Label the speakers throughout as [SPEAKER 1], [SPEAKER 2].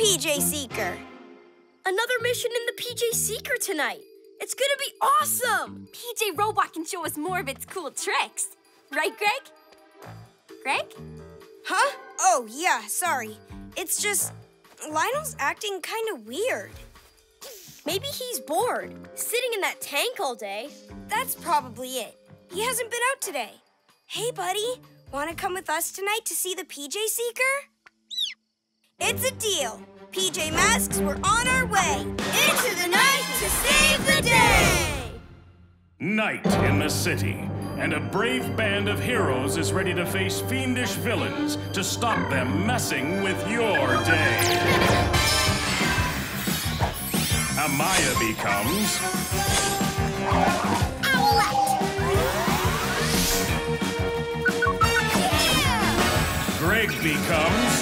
[SPEAKER 1] PJ Seeker.
[SPEAKER 2] Another mission in the PJ Seeker tonight. It's gonna be awesome!
[SPEAKER 3] PJ Robot can show us more of its cool tricks. Right, Greg? Greg?
[SPEAKER 1] Huh? Oh, yeah, sorry. It's just Lionel's acting kind of weird.
[SPEAKER 2] Maybe he's bored, sitting in that tank all day.
[SPEAKER 1] That's probably it. He hasn't been out today. Hey, buddy, want to come with us tonight to see the PJ Seeker? It's a deal. PJ Masks, we're on our way. Into the night to save the day!
[SPEAKER 4] Night in the city, and a brave band of heroes is ready to face fiendish villains to stop them messing with your day. Amaya becomes Greg becomes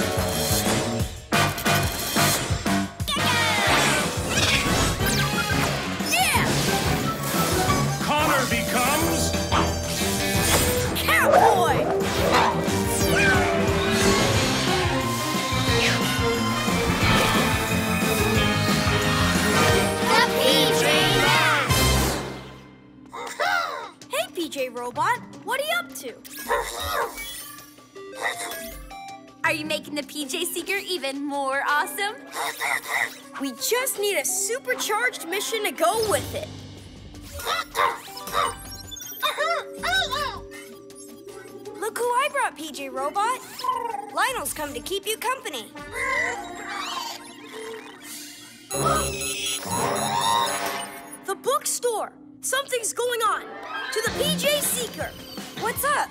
[SPEAKER 2] Robot, what are you up to?
[SPEAKER 3] Are you making the PJ Seeker even more awesome?
[SPEAKER 2] We just need a supercharged mission to go with it.
[SPEAKER 1] Look who I brought, PJ Robot. Lionel's come to keep you company.
[SPEAKER 2] The bookstore! Something's going on! To the PJ Seeker!
[SPEAKER 1] What's up?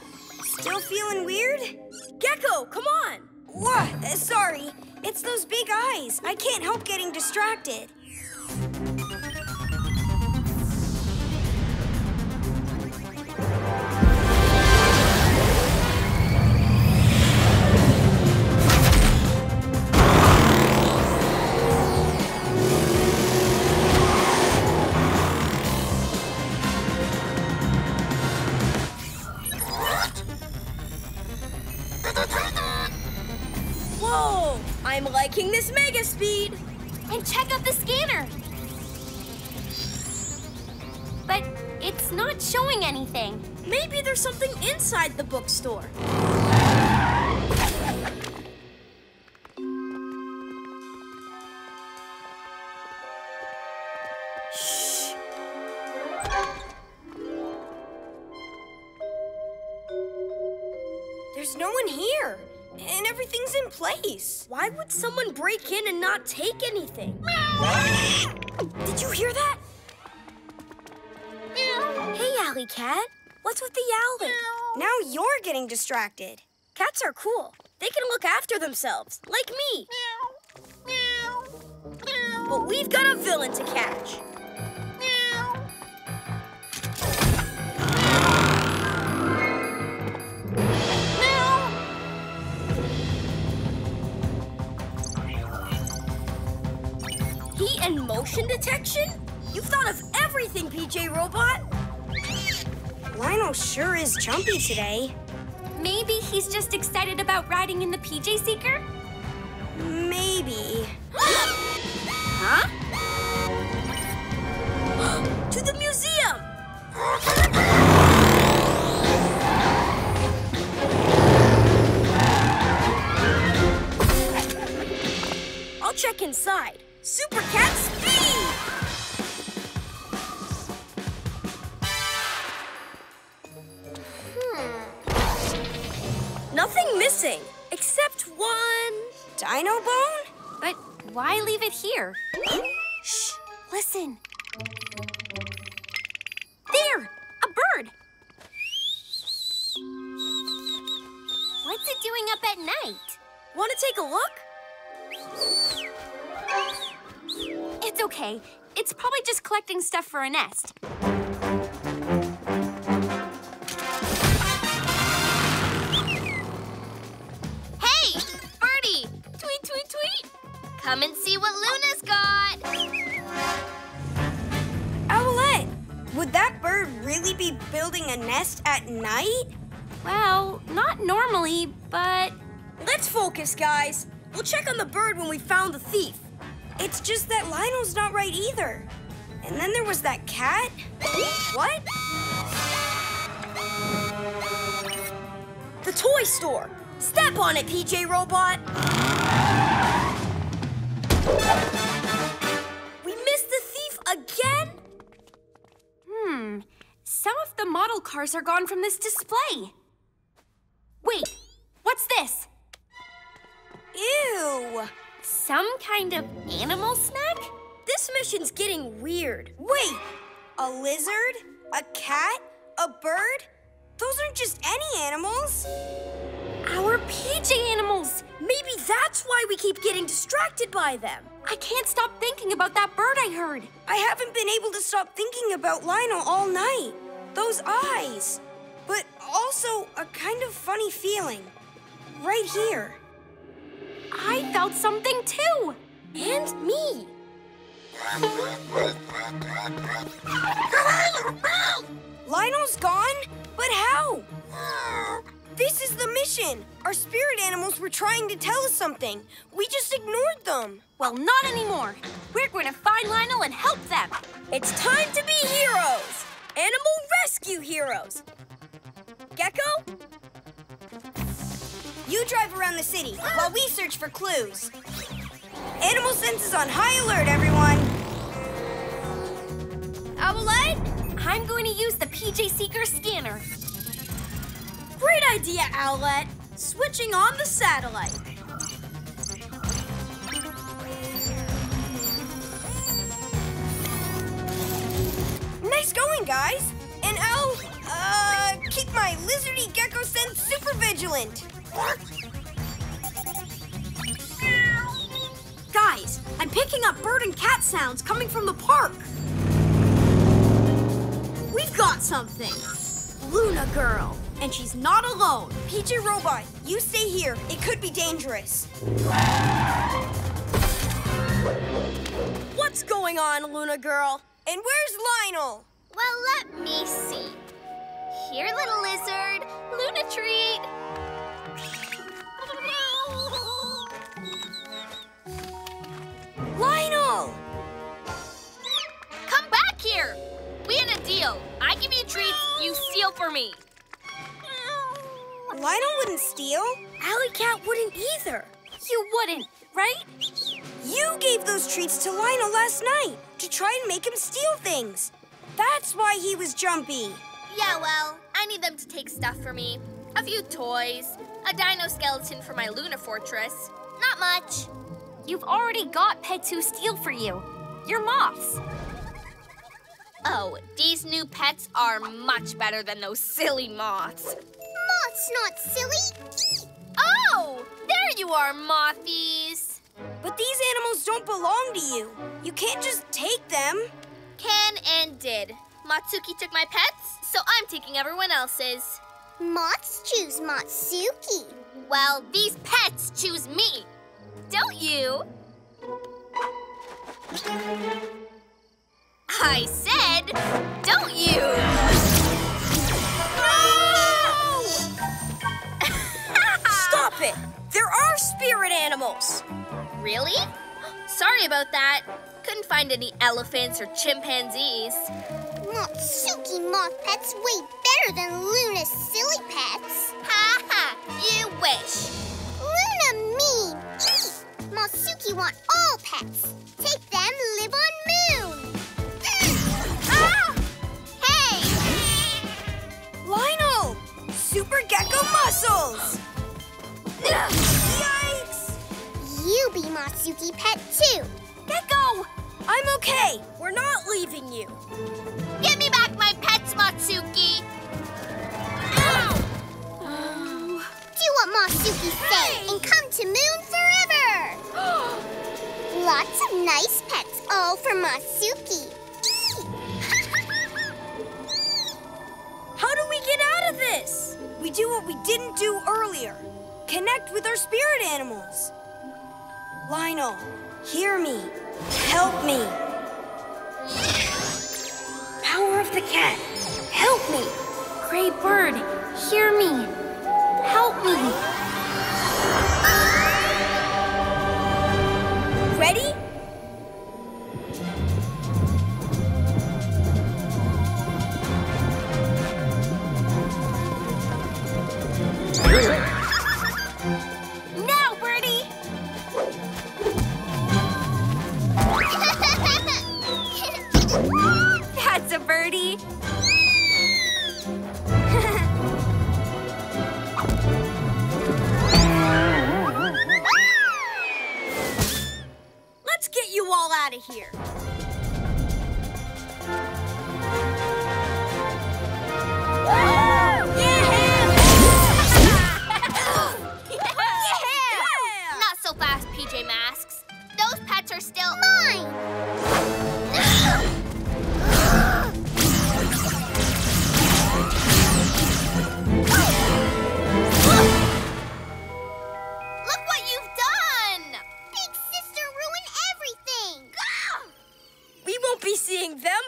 [SPEAKER 1] Still feeling weird?
[SPEAKER 2] Gekko, come on!
[SPEAKER 1] What? Uh, sorry. It's those big eyes. I can't help getting distracted.
[SPEAKER 2] This mega speed!
[SPEAKER 3] And check out the scanner. But it's not showing anything.
[SPEAKER 2] Maybe there's something inside the bookstore.
[SPEAKER 1] And everything's in place.
[SPEAKER 2] Why would someone break in and not take anything?
[SPEAKER 1] Did you hear that?
[SPEAKER 2] Hey, Alley Cat. What's with the yowling?
[SPEAKER 1] Now you're getting distracted.
[SPEAKER 2] Cats are cool. They can look after themselves, like me. But we've got a villain to catch. Motion detection? You've thought of everything, PJ Robot.
[SPEAKER 1] Lionel sure is jumpy today.
[SPEAKER 3] Maybe he's just excited about riding in the PJ Seeker?
[SPEAKER 1] Maybe.
[SPEAKER 2] Huh? to the museum! I'll check inside. Super Cat
[SPEAKER 3] here? Shh, listen. There, a bird. What's it doing up at night?
[SPEAKER 2] Want to take a look?
[SPEAKER 3] It's okay. It's probably just collecting stuff for a nest.
[SPEAKER 1] At night?
[SPEAKER 3] Well, not normally, but
[SPEAKER 2] Let's focus, guys. We'll check on the bird when we found the thief.
[SPEAKER 1] It's just that Lionel's not right either. And then there was that cat. What?
[SPEAKER 2] The toy store. Step on it, PJ Robot.
[SPEAKER 3] Model cars are gone from this display. Wait, what's this?
[SPEAKER 1] Ew.
[SPEAKER 3] Some kind of animal snack?
[SPEAKER 2] This mission's getting weird.
[SPEAKER 1] Wait, a lizard? A cat? A bird? Those aren't just any animals.
[SPEAKER 3] Our PJ animals!
[SPEAKER 2] Maybe that's why we keep getting distracted by them.
[SPEAKER 3] I can't stop thinking about that bird I heard.
[SPEAKER 1] I haven't been able to stop thinking about Lionel all night. Those eyes. But also a kind of funny feeling. Right here.
[SPEAKER 3] I felt something too.
[SPEAKER 2] And me.
[SPEAKER 1] Lionel's gone? But how? This is the mission. Our spirit animals were trying to tell us something. We just ignored them.
[SPEAKER 3] Well, not anymore. We're going to find Lionel and help them.
[SPEAKER 2] It's time to be heroes. Animal rescue heroes. Gekko?
[SPEAKER 1] You drive around the city while we search for clues. Animal senses on high alert, everyone.
[SPEAKER 2] Owlette?
[SPEAKER 3] I'm going to use the PJ Seeker scanner.
[SPEAKER 2] Great idea, Owlette. Switching on the satellite.
[SPEAKER 1] Nice going, guys. And I'll, uh, keep my lizardy gecko sense super vigilant.
[SPEAKER 2] Guys, I'm picking up bird and cat sounds coming from the park. We've got something. Luna Girl. And she's not alone.
[SPEAKER 1] PJ Robot, you stay here. It could be dangerous.
[SPEAKER 2] What's going on, Luna Girl?
[SPEAKER 1] And where's Lionel?
[SPEAKER 5] Well, let me see. Here, little lizard. Luna treat.
[SPEAKER 1] Lionel!
[SPEAKER 5] Come back here. We had a deal. I give you treats, you steal for me.
[SPEAKER 1] Lionel wouldn't steal.
[SPEAKER 2] Alley Cat wouldn't either.
[SPEAKER 3] You wouldn't, right?
[SPEAKER 1] You gave those treats to Lionel last night to try and make him steal things. That's why he was jumpy.
[SPEAKER 5] Yeah, well, I need them to take stuff for me. A few toys, a dino skeleton for my Luna Fortress. Not much.
[SPEAKER 3] You've already got pets who steal for you. You're moths.
[SPEAKER 5] Oh, these new pets are much better than those silly moths.
[SPEAKER 6] Moth's not silly.
[SPEAKER 5] Oh, there you are, mothies.
[SPEAKER 1] But these animals don't belong to you. You can't just take them.
[SPEAKER 5] Can and did. Motsuki took my pets, so I'm taking everyone else's.
[SPEAKER 6] Moths choose Motsuki.
[SPEAKER 5] Well, these pets choose me. Don't you? I said, don't you?
[SPEAKER 2] Stop it! There are spirit animals.
[SPEAKER 5] Really? Sorry about that. Couldn't find any elephants or chimpanzees.
[SPEAKER 6] Motsuki moth pets way better than Luna's silly pets.
[SPEAKER 5] Ha ha, you wish.
[SPEAKER 6] Luna mean. Motsuki want all pets. Take them live on moon.
[SPEAKER 5] Ah! Hey!
[SPEAKER 1] Lionel! Super Gekko muscles!
[SPEAKER 6] You be Motsuki pet too.
[SPEAKER 1] Gekko! I'm okay.
[SPEAKER 2] We're not leaving you.
[SPEAKER 5] Give me back my pets, Motsuki.
[SPEAKER 6] Do what Motsuki say and come to moon forever. Lots of nice pets, all for Motsuki.
[SPEAKER 2] How do we get out of this?
[SPEAKER 1] We do what we didn't do earlier. Connect with our spirit animals. Lionel, hear me. Help me. Power of the cat, help me.
[SPEAKER 3] Gray bird, hear me. Help me. Ready? Birdie.
[SPEAKER 2] Let's get you all out of here.
[SPEAKER 5] Not so fast, PJ Masks. Those pets are still
[SPEAKER 6] Mine!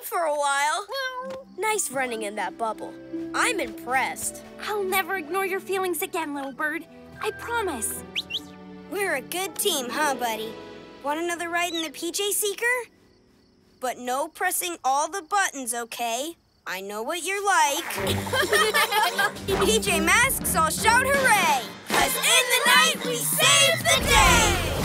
[SPEAKER 2] For a while. Nice running in that bubble. I'm impressed.
[SPEAKER 3] I'll never ignore your feelings again, little bird. I promise.
[SPEAKER 1] We're a good team, huh, buddy? Want another ride in the PJ Seeker? But no pressing all the buttons, okay? I know what you're like. PJ Masks all shout hooray! Cause in the night we save the day!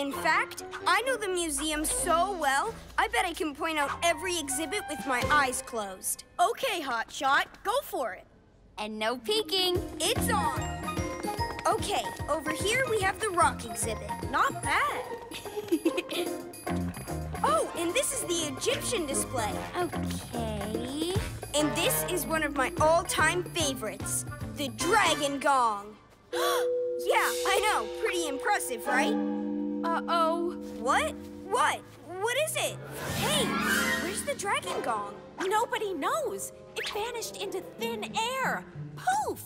[SPEAKER 1] In fact, I know the museum so well, I bet I can point out every exhibit with my eyes closed.
[SPEAKER 2] Okay, Hotshot, go for it.
[SPEAKER 3] And no peeking.
[SPEAKER 1] It's on! Okay, over here we have the rock exhibit.
[SPEAKER 2] Not bad.
[SPEAKER 1] Oh, and this is the Egyptian display.
[SPEAKER 3] Okay.
[SPEAKER 1] And this is one of my all-time favorites, the Dragon Gong. yeah, I know. Pretty impressive, right?
[SPEAKER 3] Uh-oh.
[SPEAKER 1] What? What? What is it? Hey, where's the Dragon Gong?
[SPEAKER 3] Nobody knows. It vanished into thin air. Poof!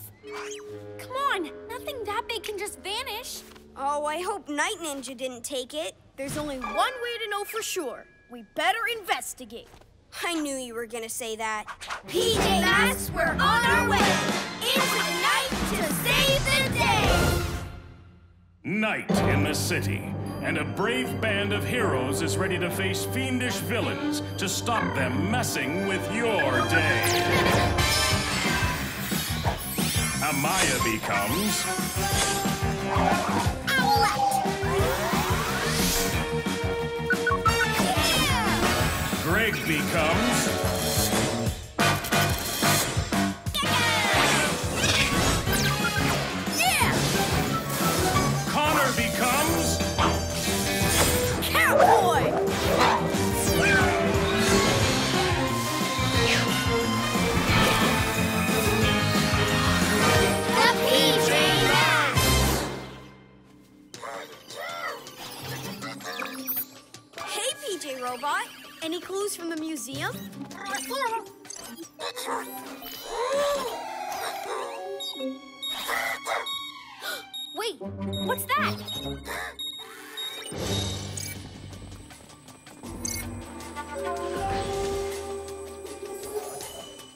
[SPEAKER 3] Come on, nothing that big can just vanish.
[SPEAKER 1] Oh, I hope Night Ninja didn't take it.
[SPEAKER 2] There's only one way to know for sure. We better investigate.
[SPEAKER 1] I knew you were gonna say that.
[SPEAKER 6] PJ Masks, we're on our way! Into the night to save the day!
[SPEAKER 4] Night in the city, and a brave band of heroes is ready to face fiendish villains to stop them messing with your day. Amaya becomes Owlette! Greg becomes
[SPEAKER 1] Robot.
[SPEAKER 2] Any clues from the museum?
[SPEAKER 3] Wait, what's that?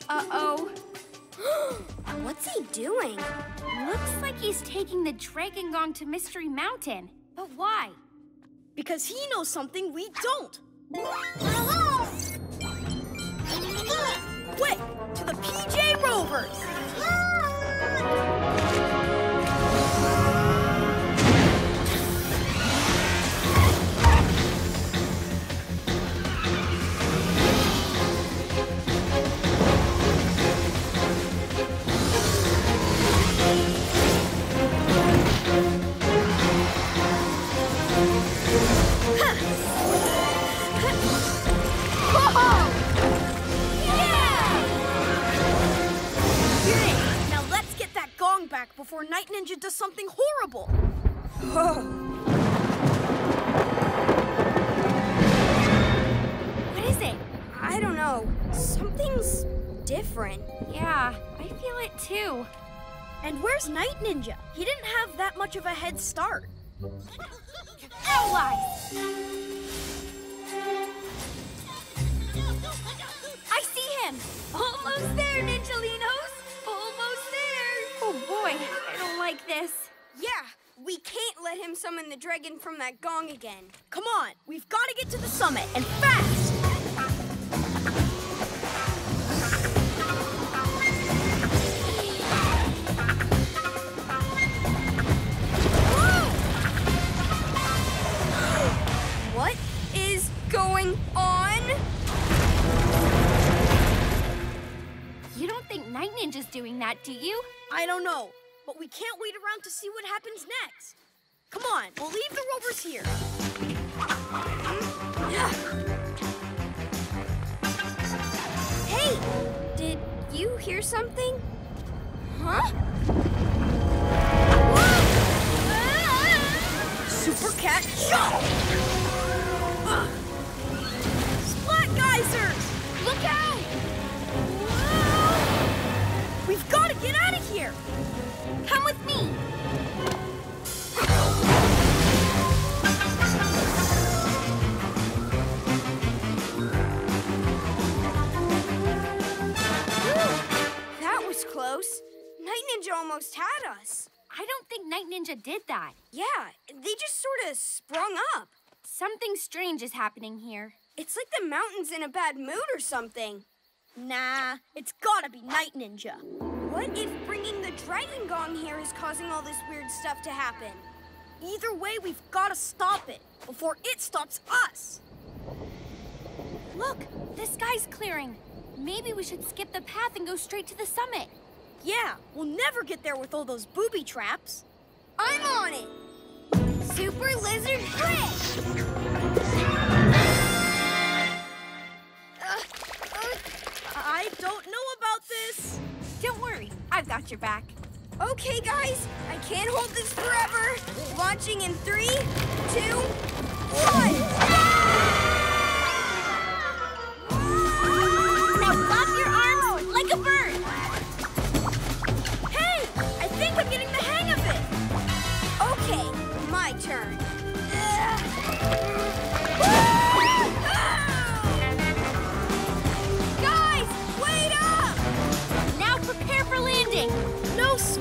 [SPEAKER 3] Uh-oh.
[SPEAKER 1] What's he doing?
[SPEAKER 3] Looks like he's taking the Dragon Gong to Mystery Mountain. But why?
[SPEAKER 2] Because he knows something we don't. Uh-huh. Quick, to the PJ Rovers! Now back before Night Ninja does something horrible.
[SPEAKER 3] What is it?
[SPEAKER 1] I don't know. Something's different.
[SPEAKER 3] Yeah, I feel it too.
[SPEAKER 2] And where's Night Ninja? He didn't have that much of a head start.
[SPEAKER 3] Allies! I see him! Almost there, Ninjalinos! Boy, I don't like this.
[SPEAKER 1] Yeah, we can't let him summon the dragon from that gong again.
[SPEAKER 2] Come on, we've got to get to the summit and fast!
[SPEAKER 7] Ninja's doing that, do you?
[SPEAKER 2] I don't know, but we can't wait around to see what happens next. Come on, we'll leave the rovers here.
[SPEAKER 1] Hey, did you hear something? Huh?
[SPEAKER 2] Super Cat jump! Splat geysers! Look out! We've got to get out of here!
[SPEAKER 7] Come with me.
[SPEAKER 1] That was close. Night Ninja almost had us.
[SPEAKER 7] I don't think Night Ninja did that.
[SPEAKER 1] Yeah, they just sort of sprung up.
[SPEAKER 7] Something strange is happening here.
[SPEAKER 1] It's like the mountain's in a bad mood or something.
[SPEAKER 2] Nah, it's gotta be Night Ninja.
[SPEAKER 1] What if bringing the Dragon Gong here is causing all this weird stuff to happen?
[SPEAKER 2] Either way, we've got to stop it before it stops us.
[SPEAKER 7] Look, the sky's clearing. Maybe we should skip the path and go straight to the summit.
[SPEAKER 2] Yeah, we'll never get there with all those booby traps.
[SPEAKER 1] I'm on it! Super Lizard Grip!
[SPEAKER 2] I don't know about this.
[SPEAKER 7] Don't worry, I've got your back.
[SPEAKER 1] Okay, guys, I can't hold this forever. Launching in three, two, one!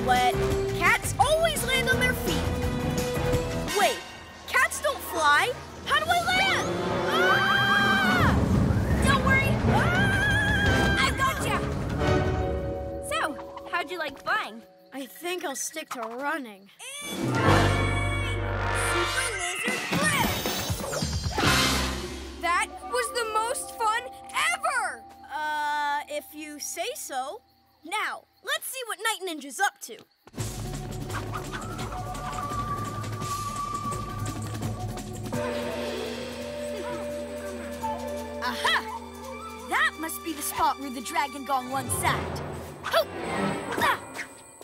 [SPEAKER 2] Cats always land on their feet. Wait, cats don't fly. How do I land? Ah!
[SPEAKER 7] Don't worry,
[SPEAKER 2] Ah!
[SPEAKER 7] I've got you. So, how'd you like flying?
[SPEAKER 2] I think I'll stick to running.
[SPEAKER 1] Super Lizard Grip! That was the most fun ever!
[SPEAKER 2] Uh, if you say so. Now, let's see what Night Ninja's up to.
[SPEAKER 7] Aha! That must be the spot where the Dragon Gong once sat. Ho! Ah!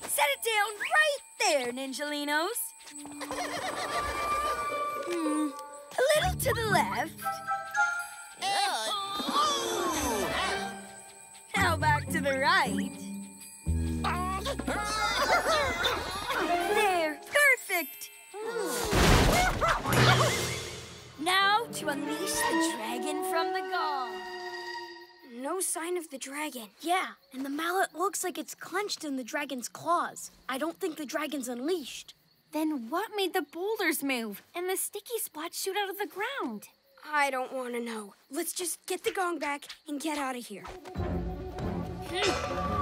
[SPEAKER 7] Set it down right there, Ninjalinos. Hmm, a little to the left. Now back to the right. There, perfect. Now to unleash the dragon from the gong.
[SPEAKER 1] No sign of the dragon.
[SPEAKER 2] Yeah, and the mallet looks like it's clenched in the dragon's claws. I don't think the dragon's unleashed.
[SPEAKER 7] Then what made the boulders move and the sticky spots shoot out of the ground?
[SPEAKER 1] I don't want to know. Let's just get the gong back and get out of here.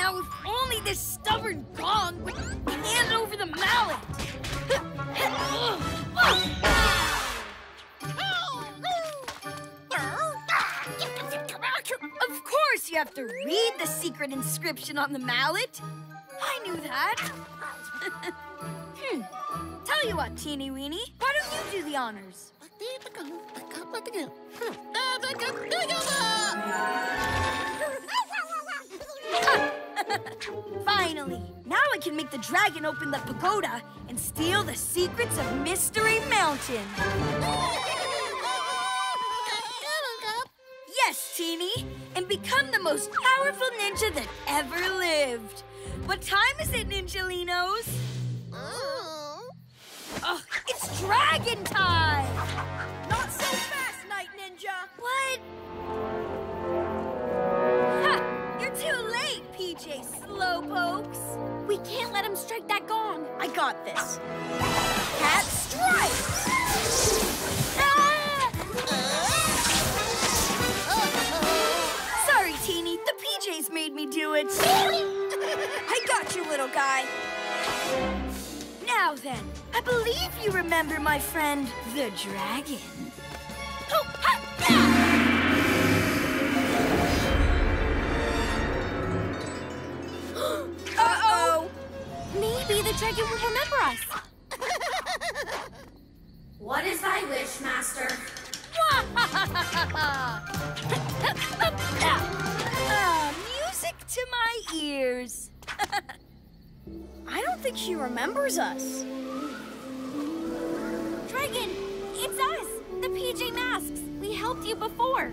[SPEAKER 7] Now, if only this stubborn gong would hand over the mallet. Of course, you have to read the secret inscription on the mallet. I knew that. hmm. Tell you what, Teeny Weeny, why don't you do the honors? Finally! Now I can make the dragon open the pagoda and steal the secrets of Mystery Mountain. Yes, Teeny, and become the most powerful ninja that ever lived. What time is it, Ninjalinos? Oh, it's dragon time!
[SPEAKER 2] Not so fast, Night Ninja!
[SPEAKER 7] What? Slowpokes. We can't let him strike that gong.
[SPEAKER 2] I got this.
[SPEAKER 7] Cat strike! Ah! Sorry, Teeny. The PJs made me do it.
[SPEAKER 1] I got you, little guy.
[SPEAKER 7] Now then, I believe you remember my friend, the dragon. Oh, ha,
[SPEAKER 8] the dragon will remember us.
[SPEAKER 9] What is thy wish, Master?
[SPEAKER 8] Ah, music to my ears.
[SPEAKER 7] I don't think she remembers us.
[SPEAKER 8] Dragon, it's us, the PJ Masks. We helped you before.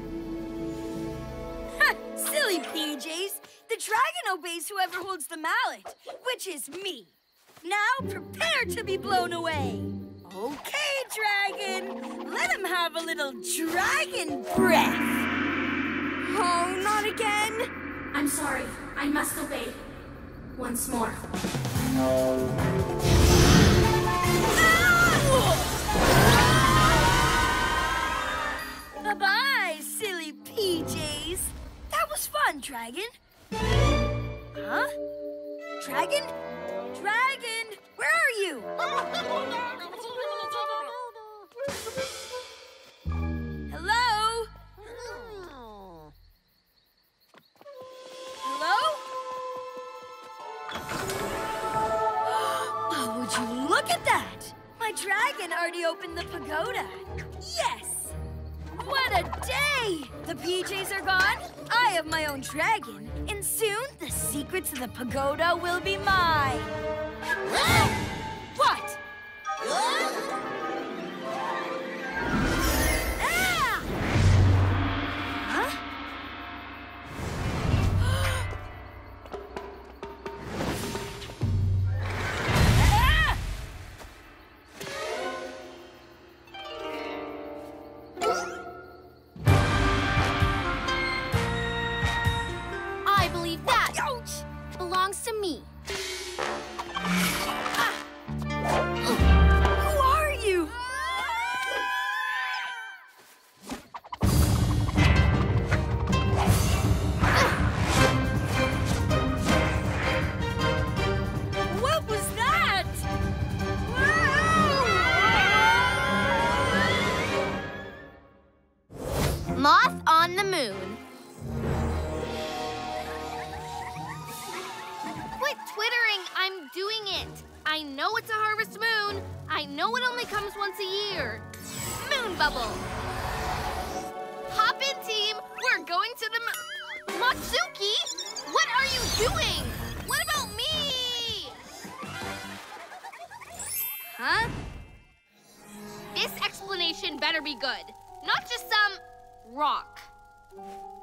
[SPEAKER 7] Silly PJs. The dragon obeys whoever holds the mallet, which is me. Now prepare to be blown away. Okay, dragon. Let him have a little dragon breath.
[SPEAKER 1] Oh, not again.
[SPEAKER 9] I'm sorry. I must obey. Once more.
[SPEAKER 7] Bye-bye, silly PJs. That was fun, dragon. Huh? Dragon? Dragon, where are you? Hello? Hello? Oh, would you look at that? My dragon already opened the pagoda. Yes! What a day! The PJs are gone. I have my own dragon. And soon, the secrets of the pagoda will be mine. what?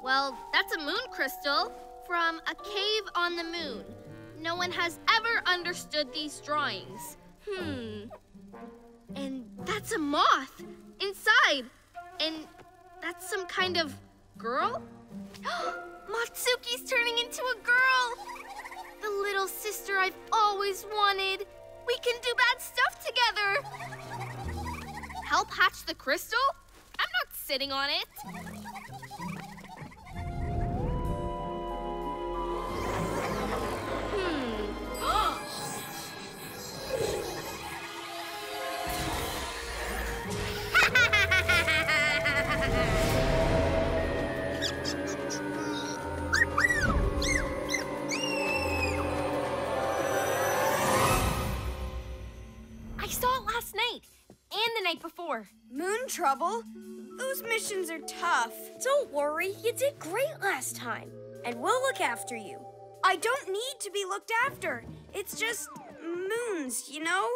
[SPEAKER 5] Well, that's a moon crystal from a cave on the moon. No one has ever understood these drawings. Hmm. And that's a moth inside. And that's some kind of girl? Motsuki's turning into a girl. The little sister I've always wanted. We can do bad stuff together. Help hatch the crystal? I'm not sitting on it.
[SPEAKER 1] Moon trouble? Those missions are tough.
[SPEAKER 7] Don't worry, you did great last time. And we'll look after you.
[SPEAKER 1] I don't need to be looked after. It's just moons, you know?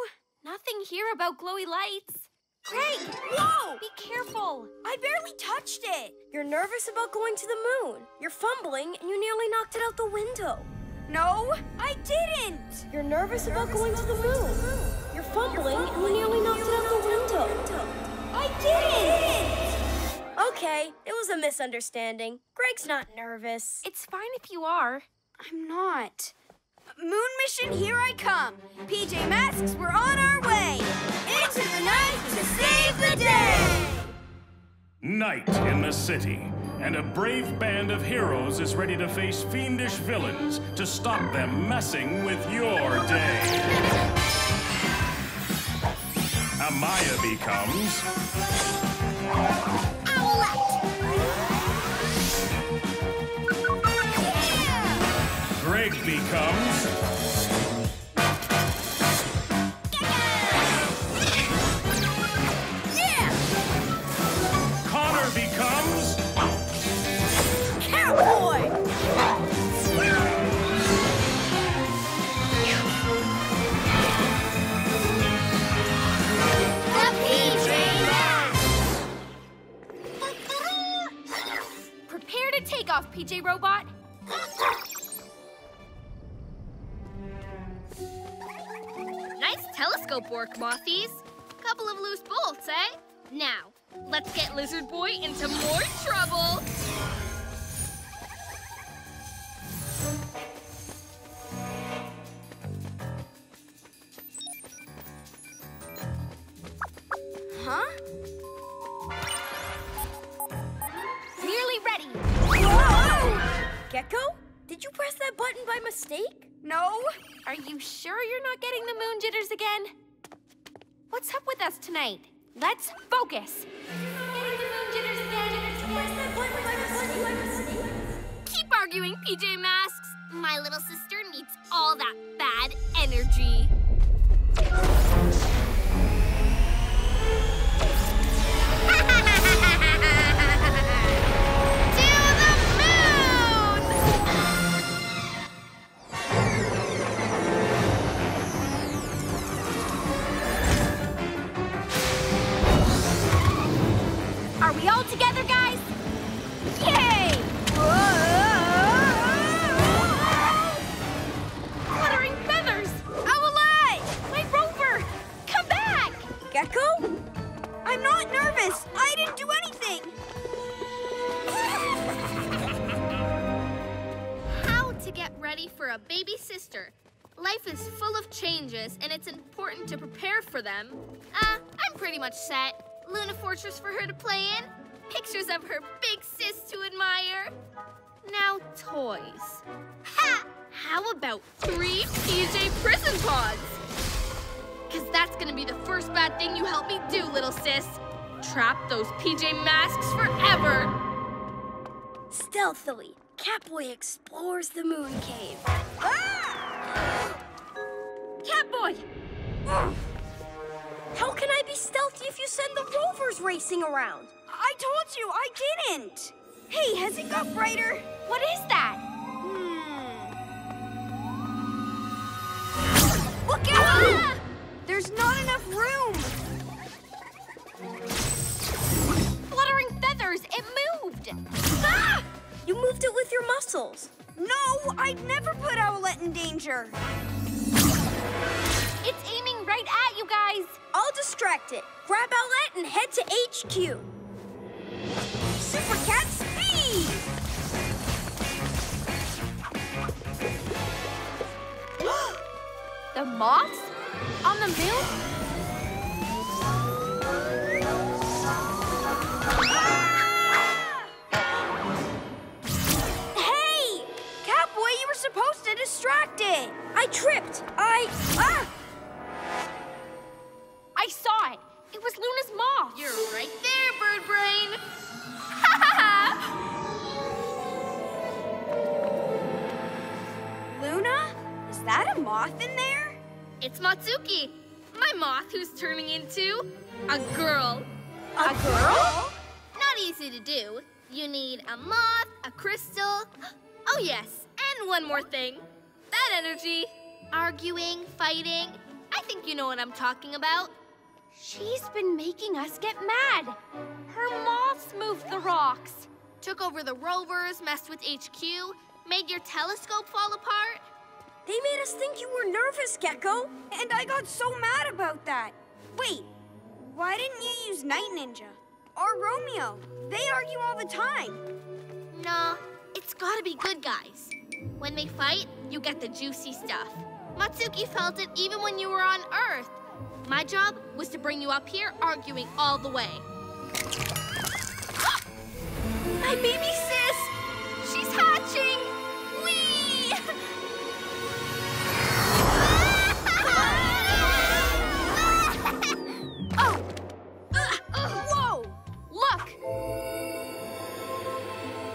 [SPEAKER 8] Nothing here about glowy lights.
[SPEAKER 1] Greg, whoa!
[SPEAKER 8] Be careful.
[SPEAKER 1] I barely touched it.
[SPEAKER 7] You're nervous about going to the moon. You're fumbling and you nearly knocked it out the window.
[SPEAKER 1] No, I didn't.
[SPEAKER 7] You're nervous about going to the moon. You're fumbling and you nearly knocked it out the window.
[SPEAKER 1] I didn't.
[SPEAKER 7] Okay, it was a misunderstanding. Greg's not nervous.
[SPEAKER 8] It's fine if you are.
[SPEAKER 1] I'm not. Moon mission, here I come. PJ Masks, we're on our way. Into the night to save the day.
[SPEAKER 4] Night in the city, and a brave band of heroes is ready to face fiendish villains to stop them messing with your day. Amaya becomes Greg becomes PJ Robot?
[SPEAKER 5] nice telescope work, Mothies. Couple of loose bolts, eh? Now, let's get Lizard Boy into more trouble.
[SPEAKER 1] Huh?
[SPEAKER 2] Gekko, did you press that button by mistake?
[SPEAKER 1] No.
[SPEAKER 3] Are you sure you're not getting the moon jitters again? What's up with us tonight? Let's focus.
[SPEAKER 5] Keep arguing, PJ Masks. My little sister needs all that bad energy.
[SPEAKER 3] Together, guys? Yay! Fluttering feathers!
[SPEAKER 1] Owlette!
[SPEAKER 3] My rover! Come back!
[SPEAKER 1] Gekko? I'm not nervous. I didn't do anything.
[SPEAKER 5] How to get ready for a baby sister. Life is full of changes, and it's important to prepare for them. Uh, I'm pretty much set. Luna Fortress for her to play in, pictures of her big sis to admire. Now, toys. Ha! How about three PJ prison pods? Because that's gonna be the first bad thing you help me do, little sis. Trap those PJ masks forever.
[SPEAKER 2] Stealthily, Catboy explores the moon cave. Ah!
[SPEAKER 3] Catboy!
[SPEAKER 2] How can I be stealthy if you send the rovers racing around?
[SPEAKER 1] I told you I didn't. Hey, has it got brighter?
[SPEAKER 3] What is that?
[SPEAKER 1] Hmm. Look out! There's not enough room.
[SPEAKER 3] Fluttering feathers! It moved!
[SPEAKER 2] Ah! You moved it with your muscles.
[SPEAKER 1] No, I'd never put Owlette in danger.
[SPEAKER 3] It's aiming right at you guys!
[SPEAKER 2] I'll distract it. Grab Owlette and head to HQ.
[SPEAKER 1] Super Cat speed!
[SPEAKER 3] The? On the moon?
[SPEAKER 1] Hey! You were supposed to distract it.
[SPEAKER 2] I tripped. I. Ah!
[SPEAKER 3] I saw it! It was Luna's moth!
[SPEAKER 5] You're right there, bird brain.
[SPEAKER 1] Luna? Is that a moth in there?
[SPEAKER 5] It's Motsuki, my moth who's turning into a girl.
[SPEAKER 1] A girl?
[SPEAKER 5] Not easy to do. You need a moth, a crystal. Oh, yes, and one more thing. That energy. Arguing, fighting. I think you know what I'm talking about.
[SPEAKER 3] She's been making us get mad. Her moths moved the rocks.
[SPEAKER 5] Took over the rovers, messed with HQ, made your telescope fall apart.
[SPEAKER 2] They made us think you were nervous, Gekko.
[SPEAKER 1] And I got so mad about that. Wait, why didn't you use Night Ninja? Or Romeo? They argue all the time.
[SPEAKER 5] Nah, it's gotta be good guys. When they fight, you get the juicy stuff. Motsuki felt it even when you were on Earth. My job was to bring you up here arguing all the way. My baby sis! She's hatching! Whee!
[SPEAKER 3] Oh! Whoa! Look!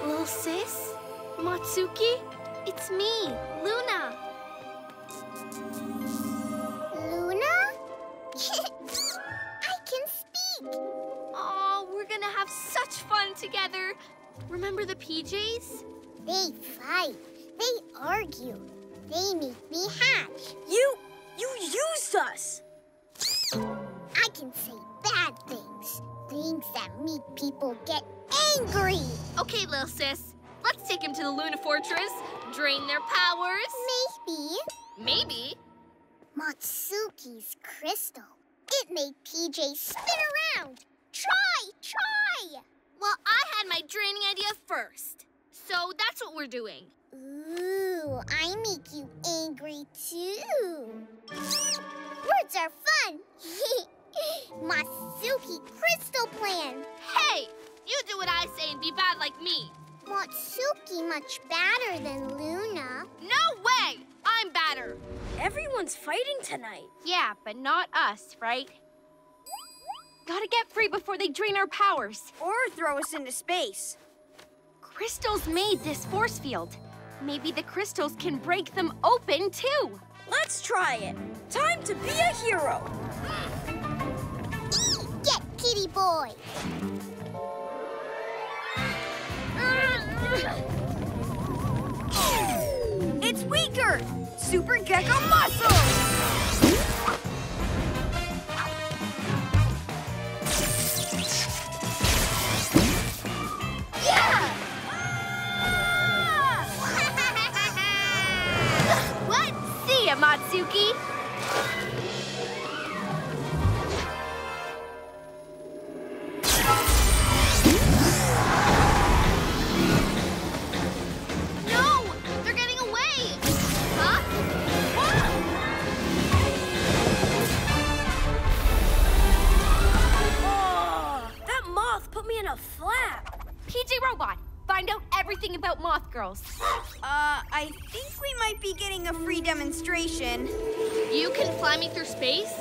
[SPEAKER 5] Little sis? Motsuki? It's me, Remember the PJs?
[SPEAKER 6] They fight. They argue. They make me hatch.
[SPEAKER 2] You. You used us.
[SPEAKER 6] I can say bad things. Things that make people get angry.
[SPEAKER 5] Okay, little sis. Let's take him to the Luna Fortress, drain their powers.
[SPEAKER 6] Maybe.
[SPEAKER 5] Maybe.
[SPEAKER 6] Motsuki's crystal. It made PJ spin around. Try, try!
[SPEAKER 5] Well, I had my draining idea first. So that's what we're doing.
[SPEAKER 6] Ooh, I make you angry too. Words are fun. Motsuki crystal plan.
[SPEAKER 5] Hey, you do what I say and be bad like me.
[SPEAKER 6] Motsuki much badder than Luna.
[SPEAKER 5] No way! I'm badder.
[SPEAKER 2] Everyone's fighting tonight.
[SPEAKER 3] Yeah, but not us, right? Gotta get free before they drain our powers.
[SPEAKER 1] Or throw us into space.
[SPEAKER 3] Crystals made this force field. Maybe the crystals can break them open, too.
[SPEAKER 2] Let's try it. Time to be a hero.
[SPEAKER 6] Get kitty boy.
[SPEAKER 1] It's weaker! Super Gekko muscle!
[SPEAKER 2] Flap.
[SPEAKER 3] PJ Robot, find out everything about Moth Girls.
[SPEAKER 1] Uh, I think we might be getting a free demonstration.
[SPEAKER 5] You can fly me through space?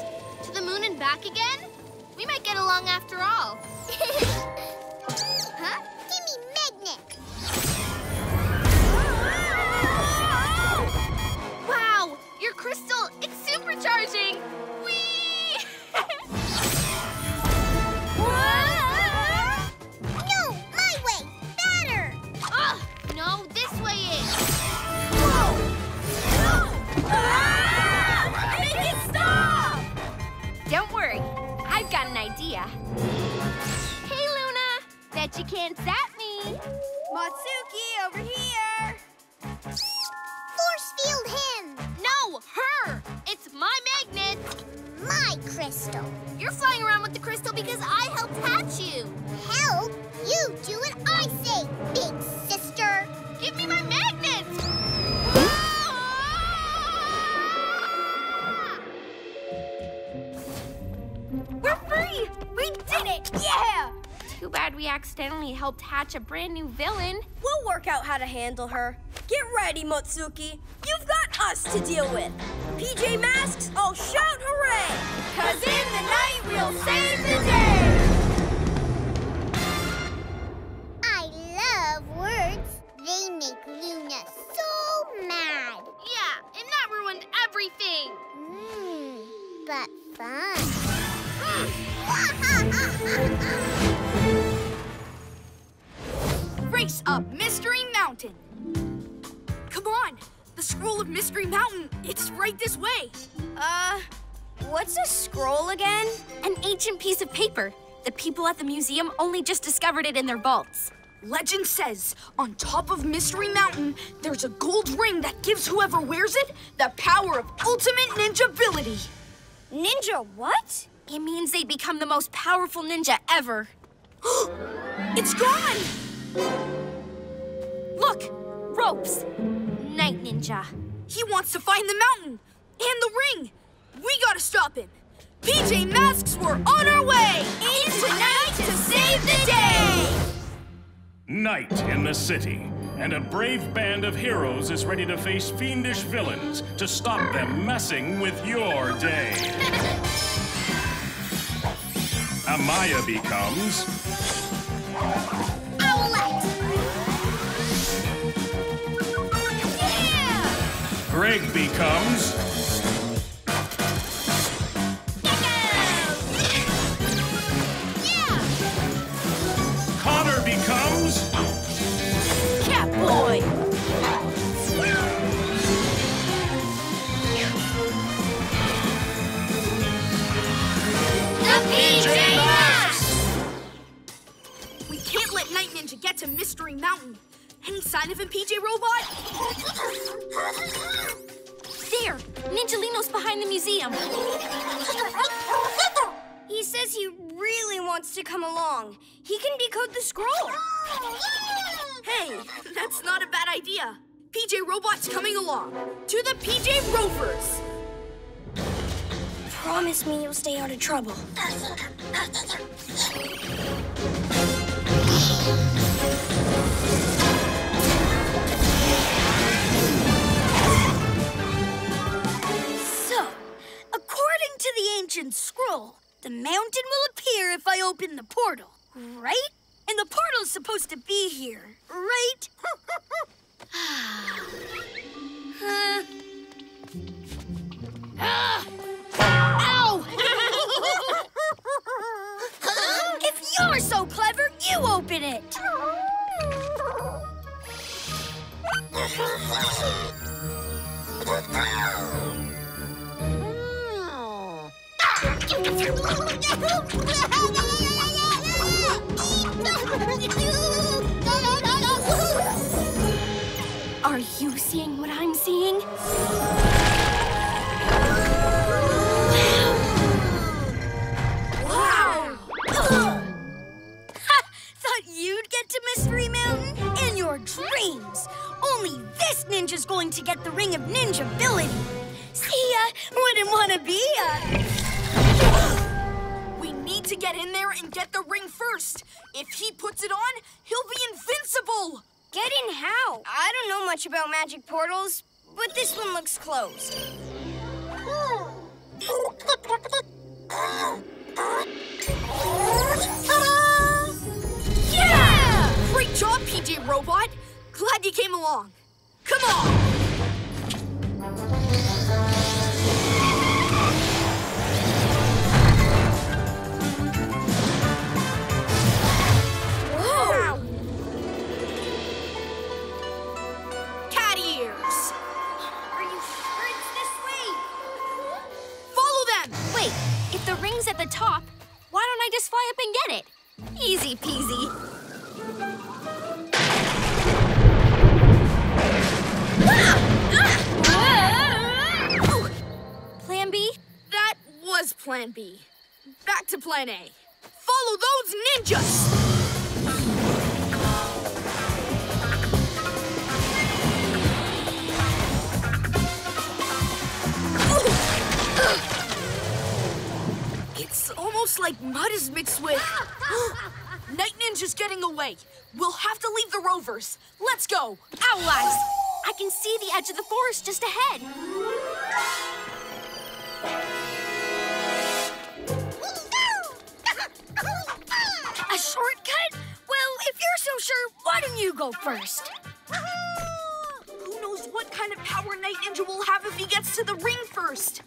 [SPEAKER 5] To the moon and back again? We might get along after all.
[SPEAKER 6] huh? Give me magnet.
[SPEAKER 5] Wow! Your crystal, it's supercharging! Whee!
[SPEAKER 3] idea. Hey, Luna. Bet you can't zap me.
[SPEAKER 1] Motsuki, over here!
[SPEAKER 6] Force field him.
[SPEAKER 5] No, her! It's my magnet!
[SPEAKER 6] My crystal.
[SPEAKER 5] You're flying around with the crystal because I helped hatch you!
[SPEAKER 6] Help. You do what I say, big
[SPEAKER 2] Yeah!
[SPEAKER 3] Too bad we accidentally helped hatch a brand new villain.
[SPEAKER 2] We'll work out how to handle her. Get ready, Motsuki. You've got us to deal with. PJ Masks, all shout hooray! Cause in the night we'll save the day!
[SPEAKER 6] I love words. They make Luna so mad.
[SPEAKER 5] Yeah, and that ruined everything!
[SPEAKER 6] Mmm, but fun.
[SPEAKER 10] Mountain. Come on, the scroll of Mystery Mountain. It's right this way.
[SPEAKER 1] Uh, what's a scroll again?
[SPEAKER 3] An ancient piece of paper. The people at the museum only just discovered it in their vaults.
[SPEAKER 10] Legend says on top of Mystery Mountain, there's a gold ring that gives whoever wears it the power of ultimate ninja ability.
[SPEAKER 2] Ninja what?
[SPEAKER 3] It means they become the most powerful ninja ever.
[SPEAKER 10] It's gone!
[SPEAKER 3] Look, ropes. Night ninja.
[SPEAKER 10] He wants to find the mountain and the ring. We gotta stop him. PJ Masks, we're on our way! Into night to save the day!
[SPEAKER 4] Night in the city, and a brave band of heroes is ready to face fiendish villains to stop them messing with your day. Amaya becomes Greg becomes Connor becomes
[SPEAKER 2] Catboy!
[SPEAKER 5] The PJ Masks!
[SPEAKER 10] We can't let Night Ninja get to Mystery Mountain. Any sign of him, PJ Robot?
[SPEAKER 3] There, Ninjalino's behind the museum.
[SPEAKER 1] He says he really wants to come along. He can decode the scroll.
[SPEAKER 10] Hey, that's not a bad idea. PJ Robot's coming along. To the PJ Rovers.
[SPEAKER 1] Promise me you'll stay out of trouble.
[SPEAKER 7] to the ancient scroll, the mountain will appear if I open the portal, right? And the portal's supposed to be here, right? huh? Ow! if you're so clever, you open it!
[SPEAKER 3] Are you seeing what I'm seeing?
[SPEAKER 7] Wow! Thought you'd get to Mystery Mountain? In your dreams! Only this ninja's going to get the Ring of Ninja ability! See ya! Wouldn't want to be ya!
[SPEAKER 10] Need to get in there and get the ring first. If he puts it on, he'll be invincible.
[SPEAKER 1] Get in how? I don't know much about magic portals, but this one looks closed.
[SPEAKER 10] Yeah! Great job, PJ Robot. Glad you came along. Come on. Go.
[SPEAKER 3] Allies! I can see the edge of the forest just ahead.
[SPEAKER 7] A shortcut? Well, if you're so sure, why don't you go first?
[SPEAKER 10] Who knows what kind of power Night Ninja will have if he gets to the ring first?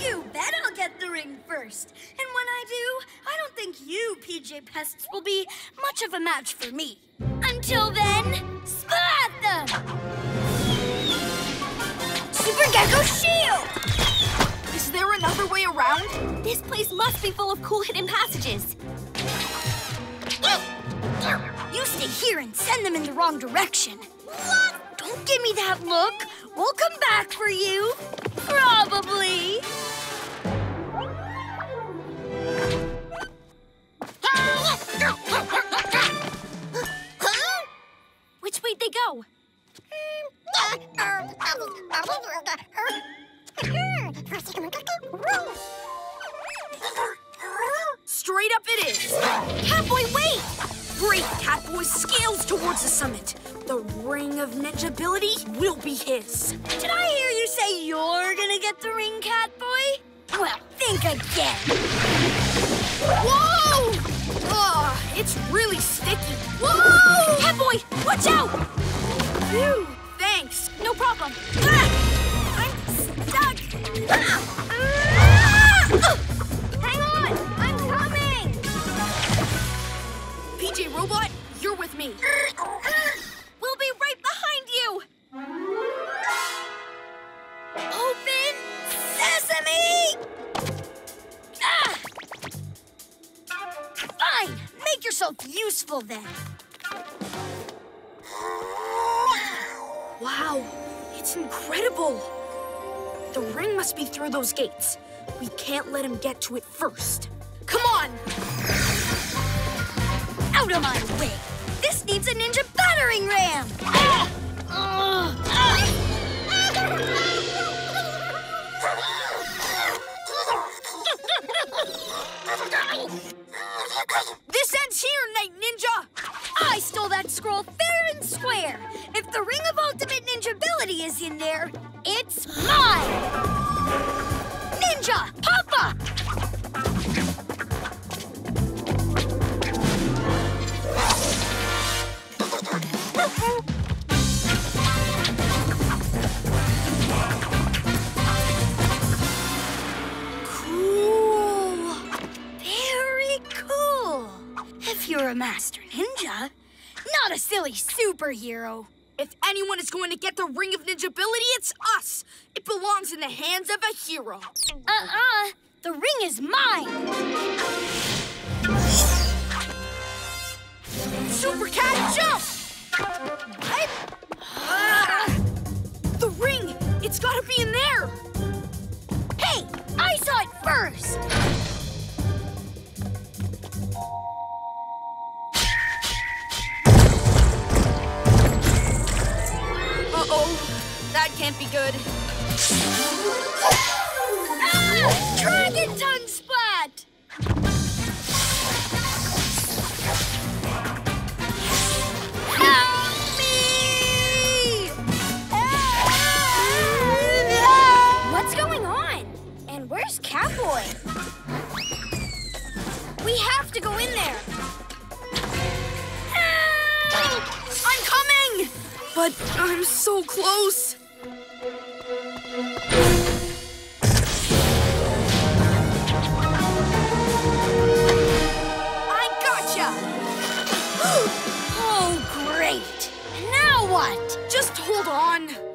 [SPEAKER 7] You bet I'll get the ring first. And when I do, I don't think you, PJ Pests, will be much of a match for me. Until then, them!
[SPEAKER 1] Super Gekko Shield!
[SPEAKER 10] Is there another way around?
[SPEAKER 3] This place must be full of cool hidden passages.
[SPEAKER 7] You stay here and send them in the wrong direction. Don't give me that look. We'll come back for you. Probably.
[SPEAKER 3] Which way'd they go?
[SPEAKER 10] Straight up it is. Catboy, wait! Break Catboy's scales towards the summit. The ring of ninja ability will be his.
[SPEAKER 7] Did I hear you say you're gonna get the ring, Catboy? Well, think again.
[SPEAKER 10] Whoa! Oh, it's really sticky. Whoa!
[SPEAKER 3] Catboy, watch out!
[SPEAKER 10] Phew, thanks.
[SPEAKER 3] No problem.
[SPEAKER 7] Ah! I'm stuck. Ah!
[SPEAKER 1] Hang
[SPEAKER 10] PJ Robot, you're with me.
[SPEAKER 3] We'll be right behind you.
[SPEAKER 7] Open sesame! Ah! Fine. Make yourself useful then.
[SPEAKER 10] Wow, it's incredible. The ring must be through those gates. We can't let him get to it first. Come on!
[SPEAKER 7] Out of my way! This needs a ninja battering ram!
[SPEAKER 10] This ends here, Night Ninja!
[SPEAKER 7] I stole that scroll fair and square! If the Ring of Ultimate Ninja Ability is in there, it's mine! Ninja, Papa!
[SPEAKER 8] Cool. Very cool. If you're a master ninja, not a silly superhero.
[SPEAKER 10] If anyone is going to get the Ring of Ninja ability, it's us! It belongs in the hands of a hero.
[SPEAKER 7] Uh-uh. The ring is mine!
[SPEAKER 10] Super Cat Jump!
[SPEAKER 7] What?
[SPEAKER 10] The ring! It's gotta be in there!
[SPEAKER 7] Hey! I saw it first!
[SPEAKER 10] Uh-oh. That can't be good.
[SPEAKER 7] Ah! Dragon tongue
[SPEAKER 1] Catboy? We have to go in there.
[SPEAKER 10] I'm coming! But I'm so close. I gotcha!
[SPEAKER 7] Oh, great! Now what?
[SPEAKER 10] Just hold on.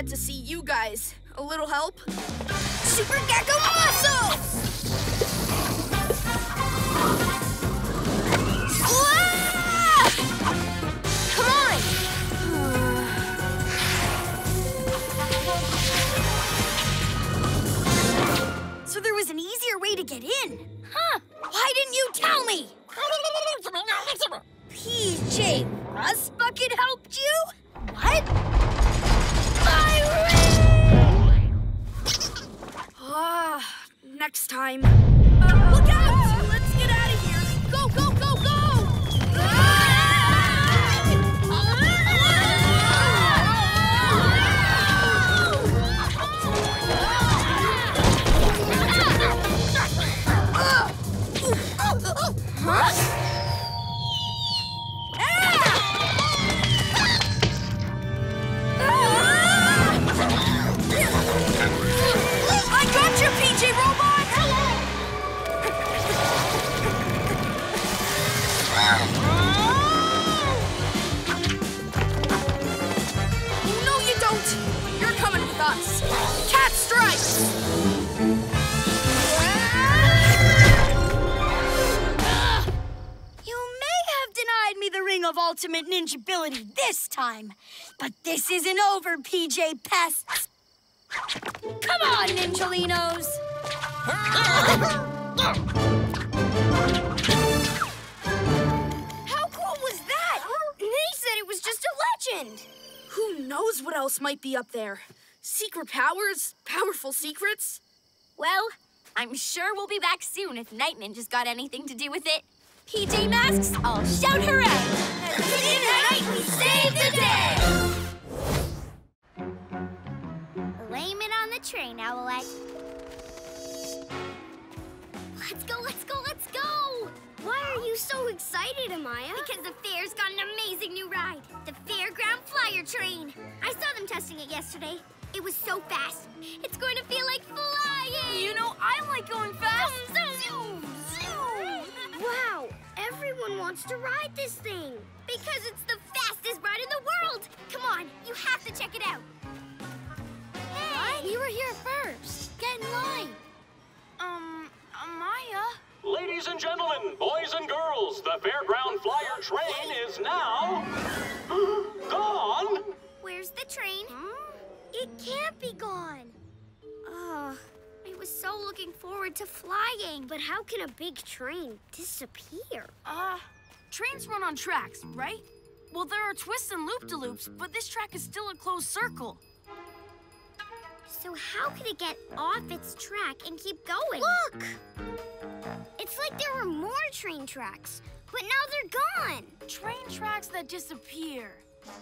[SPEAKER 10] Glad to see you guys. A little help?
[SPEAKER 1] Super Gekko Muscle!
[SPEAKER 7] So there was an easier way to get in? Huh? Why didn't you tell me? PJ Rust Bucket helped you? What?
[SPEAKER 10] Ah, next time.
[SPEAKER 7] Look out! Let's get out of here! Go, go, go, go!
[SPEAKER 10] I
[SPEAKER 7] Ring of Ultimate Ninja Ability this time, but this isn't over, PJ Pests. Come on, Ninjalinos!
[SPEAKER 1] How cool was that? They said it was just a legend.
[SPEAKER 10] Who knows what else might be up there? Secret powers? Powerful secrets?
[SPEAKER 3] Well, I'm sure we'll be back soon if Night Ninja's got anything to do with it. PJ Masks, I'll shout her out.
[SPEAKER 7] Tonight we save the day!
[SPEAKER 6] Blame it on the train, Owlette.
[SPEAKER 8] Let's go, let's go, let's go! Why are you so excited, Amaya?
[SPEAKER 6] Because the fair's got an amazing new ride, the Fairground Flyer Train. I saw them testing it yesterday. It was so fast. It's going to feel like flying.
[SPEAKER 7] You know, I like going fast.
[SPEAKER 6] Zoom, zoom.
[SPEAKER 8] Wow, everyone wants to ride this thing.
[SPEAKER 6] Because it's the fastest ride in the world. Come on, you have to check it out. Hey.
[SPEAKER 8] We were here first.
[SPEAKER 6] Get
[SPEAKER 7] get in line.
[SPEAKER 10] Um, Amaya?
[SPEAKER 11] Ladies and gentlemen, boys and girls, the Fairground Flyer train is now gone.
[SPEAKER 6] Where's the train? It can't be gone. Ugh. I was so looking forward to flying. But how can a big train disappear?
[SPEAKER 10] Uh, trains run on tracks, right? Well, there are twists and loop-de-loops, but this track is still a closed circle.
[SPEAKER 6] So how could it get off its track and keep going? Look! It's like there were more train tracks, but now they're gone.
[SPEAKER 10] Train tracks that disappear.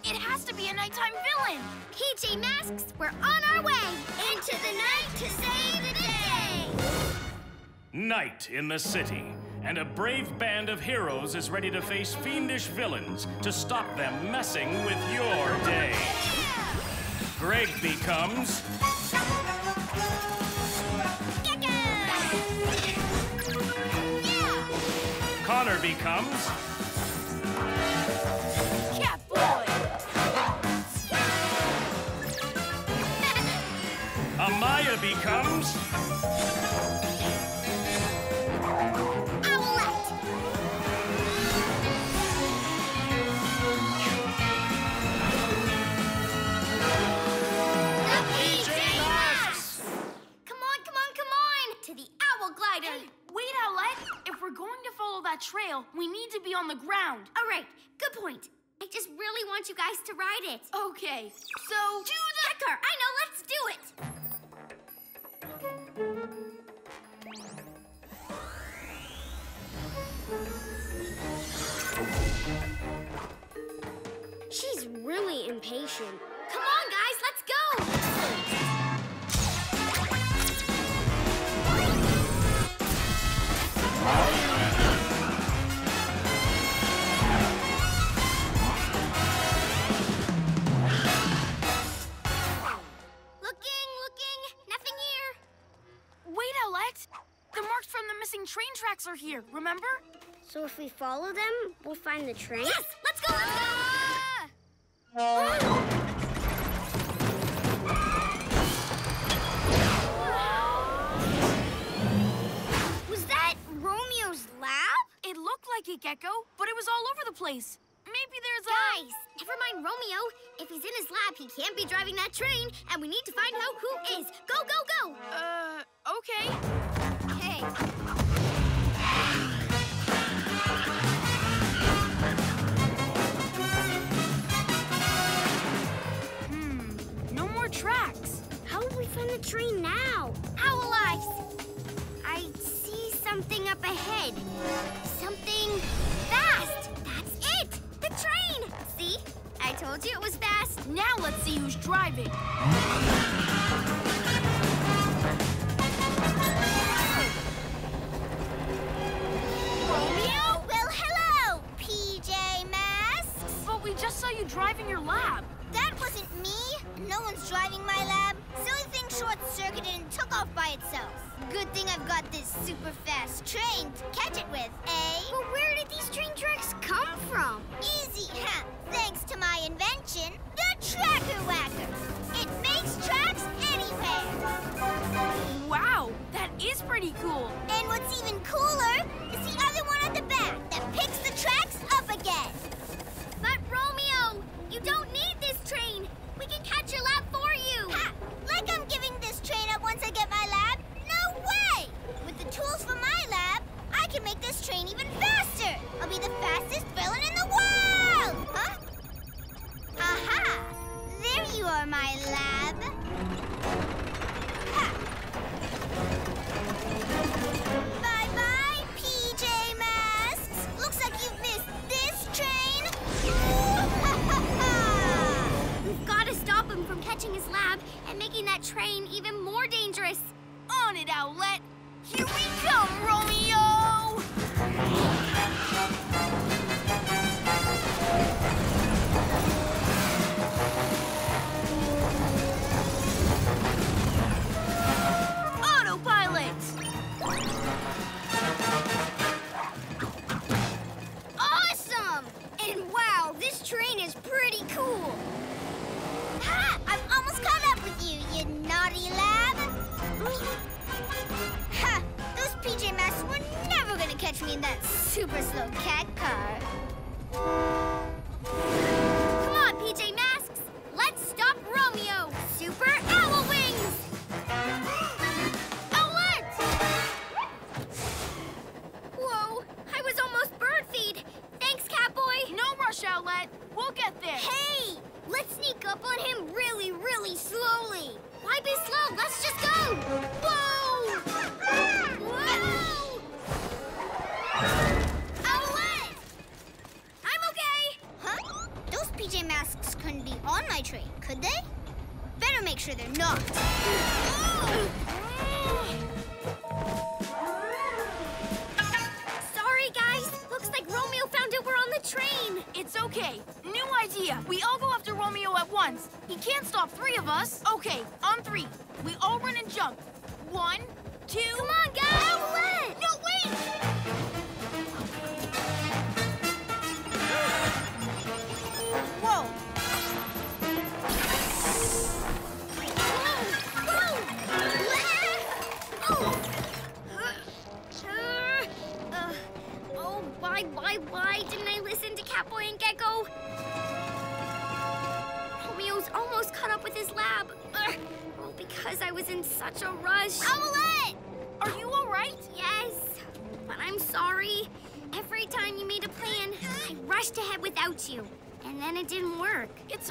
[SPEAKER 10] It has to be a nighttime villain.
[SPEAKER 6] PJ Masks, we're on our way into the night to save the day.
[SPEAKER 4] Night in the city, and a brave band of heroes is ready to face fiendish villains to stop them messing with your day. Greg becomes Connor becomes. Amaya becomes
[SPEAKER 10] If we're going to follow that trail, we need to be on the ground.
[SPEAKER 6] All right, good point. I just really want you guys to ride it.
[SPEAKER 10] Okay, so
[SPEAKER 6] Do the Hecker, I know, let's do it! She's really impatient. Come on, guys, let's go!
[SPEAKER 10] Are here, remember?
[SPEAKER 6] So if we follow them, we'll find the train? Yes! Let's go, let's go! Was
[SPEAKER 10] It looked like a Gecko, but it was all over the place. Maybe there's a...
[SPEAKER 6] Guys, never mind Romeo. If he's in his lab, he can't be driving that train, and we need to find out who is. Go, go, go!
[SPEAKER 10] Uh, okay.
[SPEAKER 6] Hey.
[SPEAKER 10] Hmm, no more tracks.
[SPEAKER 6] How will we find the train now? Owl eyes! I something up ahead. Something fast! That's it! The train! See? I told you it was fast.
[SPEAKER 10] Now let's see who's driving.
[SPEAKER 6] Romeo? Well, hello, PJ Masks.
[SPEAKER 10] But we just saw you driving your lab.
[SPEAKER 6] That wasn't me. No one's driving my lab. Silly thing short-circuited and took off by itself. Good thing I've got this super fast train to catch it with, eh? But where did these train tracks come from? Easy, huh? Thanks to my invention, the Tracker Whacker. It makes tracks anywhere.
[SPEAKER 10] Wow, that is pretty cool.
[SPEAKER 6] And what's even cooler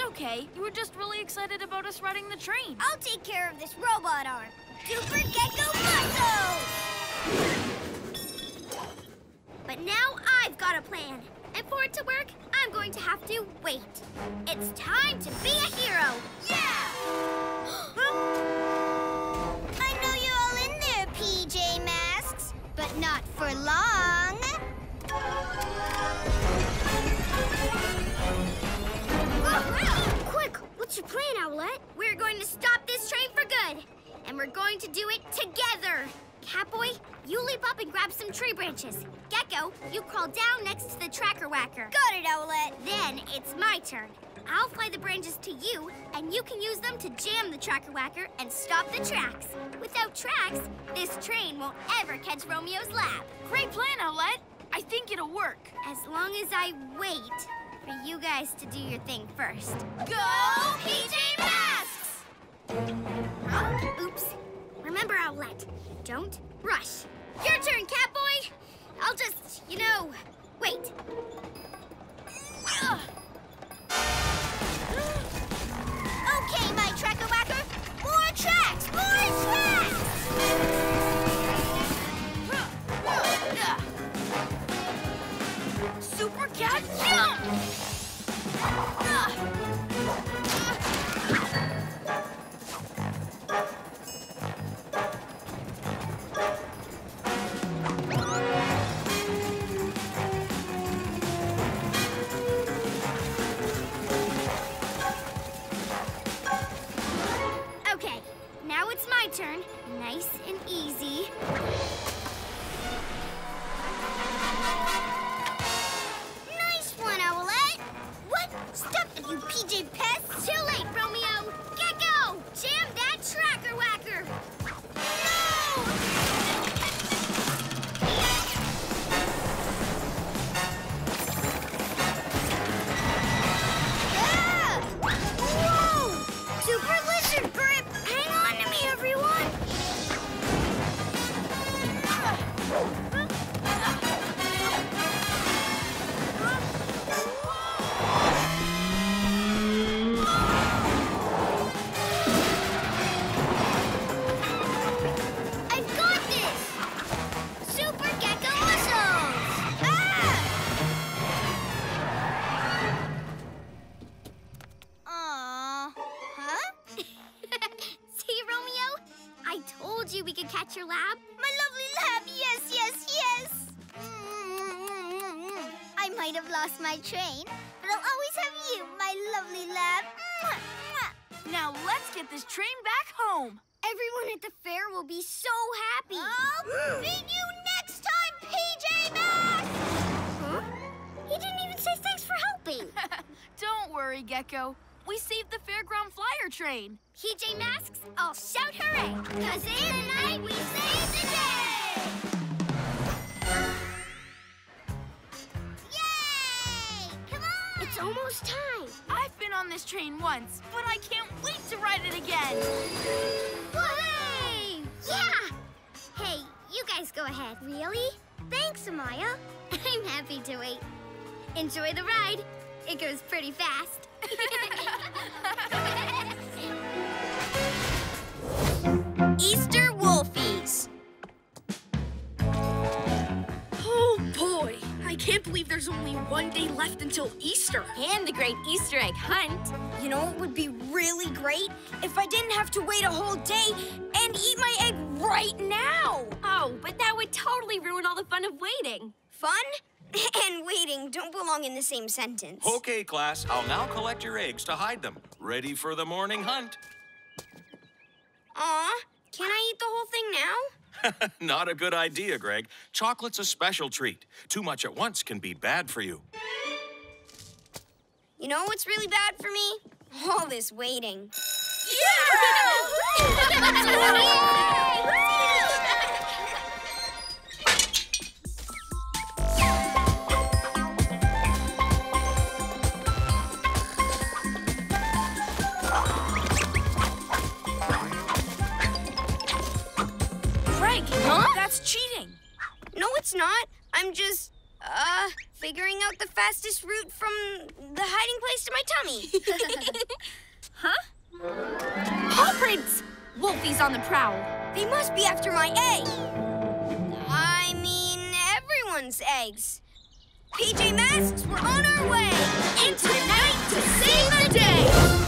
[SPEAKER 8] okay.
[SPEAKER 10] You were just really excited about us riding the train.
[SPEAKER 6] I'll take care of this robot arm. Super Gekko Muscle!
[SPEAKER 8] But now I've got a plan. And for it to work, I'm going to have to wait. It's time to be a plan, Owlette? We're going to stop this train for good. And we're going to do it together. Catboy, you leap up and grab some tree branches. Gekko, you crawl down next to the tracker whacker.
[SPEAKER 6] Got it, Owlette.
[SPEAKER 8] Then it's my turn. I'll fly the branches to you, and you can use them to jam the tracker whacker and stop the tracks. Without tracks, this train won't ever catch Romeo's lab.
[SPEAKER 10] Great plan, Owlette. I think it'll work.
[SPEAKER 8] As long as I wait for you guys to do your thing first.
[SPEAKER 6] Go, PJ Masks!
[SPEAKER 8] Oh, oops. Remember, Owlette, don't rush. Your turn, Catboy. I'll just, you know, wait. Ugh. Now it's my turn. Nice and easy.
[SPEAKER 6] train. PJ Masks,
[SPEAKER 8] I'll shout hooray!
[SPEAKER 6] Cause in the night we save the day! Yay! Come on! It's almost time.
[SPEAKER 10] I've been on this train once, but I can't wait to ride it again.
[SPEAKER 6] Hooray! Yeah! Hey, you guys go ahead. Really? Thanks, Amaya. I'm happy to wait. Enjoy the ride. It goes pretty fast.
[SPEAKER 1] Easter Wolfies.
[SPEAKER 12] Oh boy, I can't believe there's only one day left until Easter.
[SPEAKER 3] And the great Easter egg hunt.
[SPEAKER 1] You know it would be really great? If I didn't have to wait a whole day and eat my egg right now.
[SPEAKER 3] Oh, but that would totally ruin all the fun of waiting.
[SPEAKER 1] Fun and waiting don't belong in the same sentence.
[SPEAKER 13] Okay, class, I'll now collect your eggs to hide them. Ready for the morning hunt?
[SPEAKER 1] Aw, can I eat the whole thing now?
[SPEAKER 13] Not a good idea, Greg. Chocolate's a special treat. Too much at once can be bad for you.
[SPEAKER 1] You know what's really bad for me? All this waiting.
[SPEAKER 12] Greg, that's cheating.
[SPEAKER 1] No, it's not. I'm just, uh, figuring out the fastest route from the hiding place to my tummy. Huh?
[SPEAKER 3] Paw prints! Wolfie's on the prowl.
[SPEAKER 1] they must be after my egg. I mean, everyone's eggs. PJ Masks, we're on our way.
[SPEAKER 3] Into the night to save the day!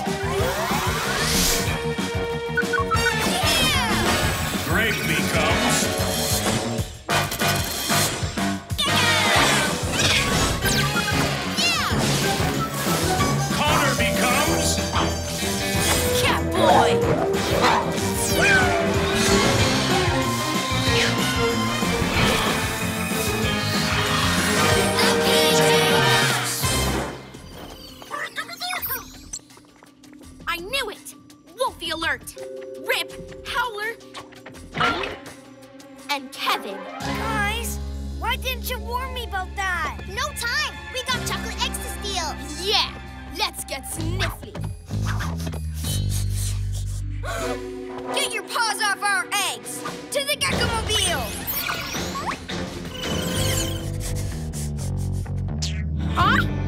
[SPEAKER 3] Kevin.
[SPEAKER 1] Guys, why didn't you warn me about that?
[SPEAKER 6] No time! We got chocolate eggs to steal!
[SPEAKER 10] Yeah, let's get sniffly.
[SPEAKER 1] Get your paws off our eggs! To the Gekko-mobile!
[SPEAKER 3] Huh?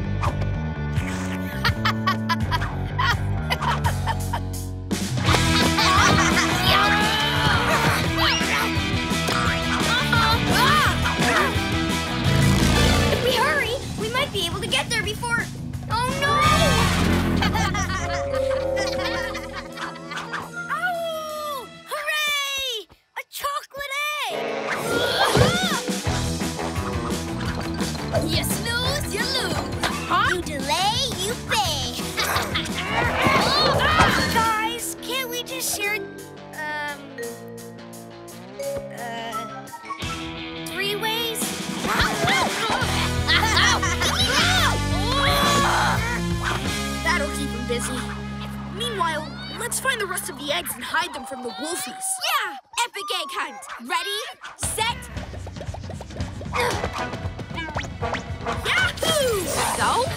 [SPEAKER 12] Rest of the eggs and hide them from the Wolfies.
[SPEAKER 3] Yeah! Epic egg hunt. Ready, set, Yahoo! Go.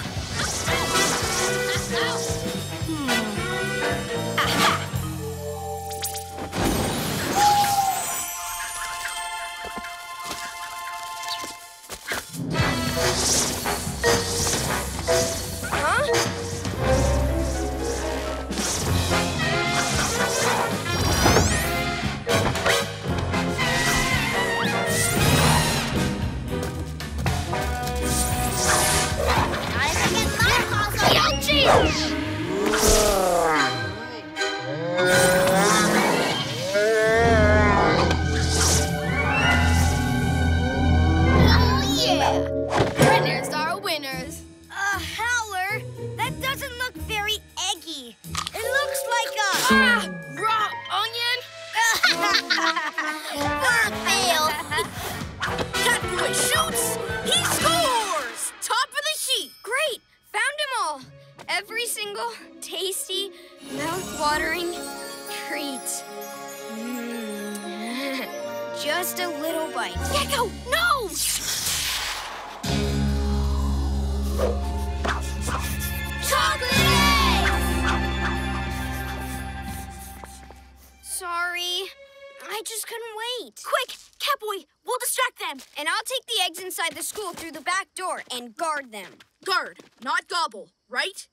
[SPEAKER 10] Them.
[SPEAKER 1] And I'll take the eggs inside the school through the back door and guard them.
[SPEAKER 10] Guard, not gobble, right?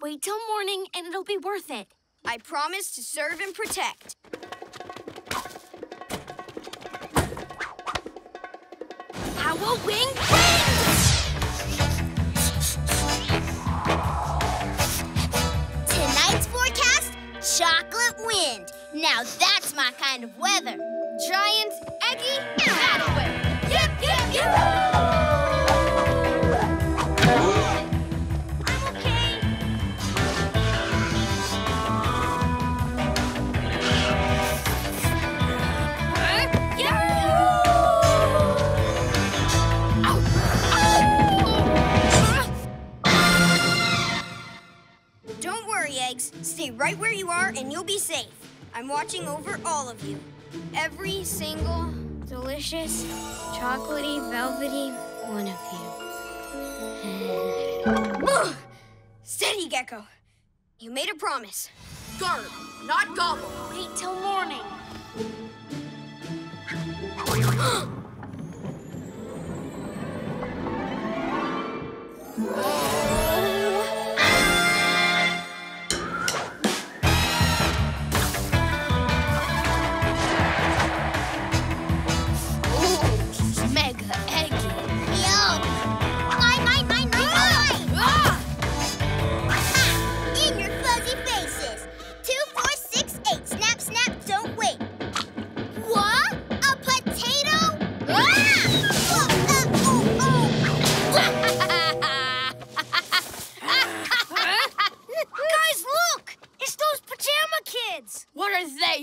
[SPEAKER 3] Wait till morning and it'll be worth it.
[SPEAKER 1] I promise to serve and protect.
[SPEAKER 10] Owl wing wind!
[SPEAKER 6] Tonight's forecast, chocolate wind. Now that's my kind of weather.
[SPEAKER 1] Giant, eggy, battle Stay right where you are and you'll be safe. I'm watching over all of you. Every single delicious, chocolatey, velvety one of you. Steady, Gekko. You made a promise.
[SPEAKER 10] Guard, not gobble.
[SPEAKER 3] Wait till morning.
[SPEAKER 10] Mega
[SPEAKER 6] oh.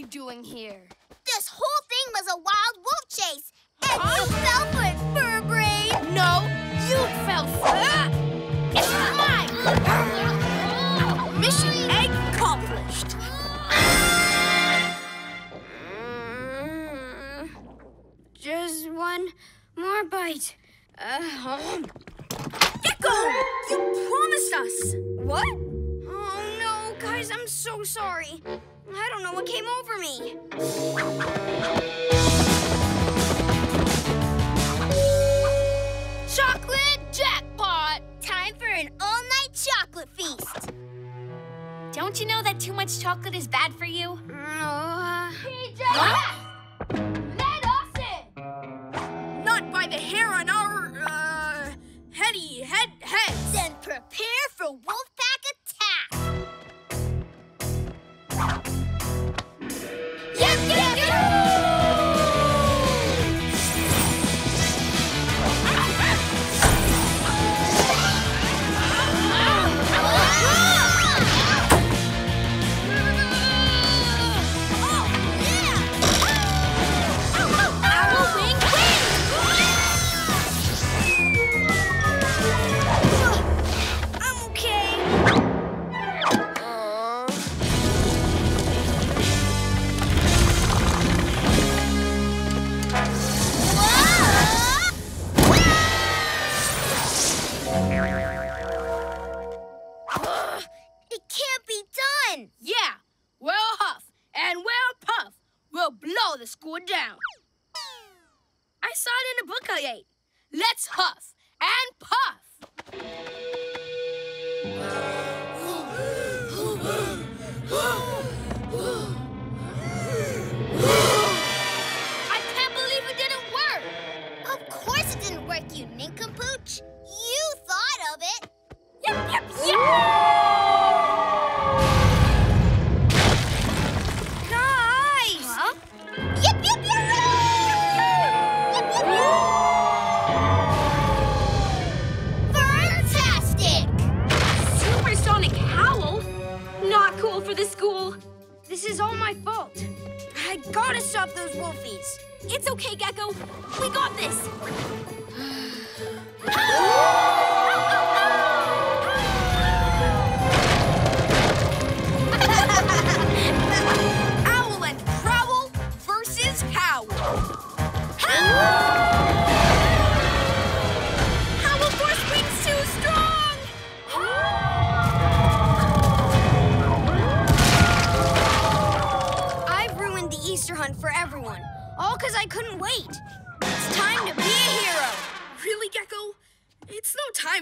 [SPEAKER 10] Are they doing here?
[SPEAKER 6] This whole thing was a wild wolf chase. And you fell for it, fur brain.
[SPEAKER 10] No, you fell for it! It's mine! Mission accomplished!
[SPEAKER 1] Mm, Just one more bite. Uh,
[SPEAKER 10] Gekko! You promised us!
[SPEAKER 1] what? Oh no, guys, I'm so sorry. I don't know what came over me.
[SPEAKER 10] Chocolate jackpot!
[SPEAKER 6] Time for an all-night chocolate feast.
[SPEAKER 3] Don't you know that too much chocolate is bad for you?
[SPEAKER 1] Uh,
[SPEAKER 10] Let us in! Not by the hair on our, uh, heady head heads.
[SPEAKER 6] Then prepare for Wolfpack
[SPEAKER 10] Blow the school down. I saw it in a book I ate. Let's huff and puff. I can't believe it didn't work.
[SPEAKER 6] Of course it didn't work, you nincompooch. You thought of it.
[SPEAKER 10] Yep, yep, yep.
[SPEAKER 3] It's okay, Gekko. We got this.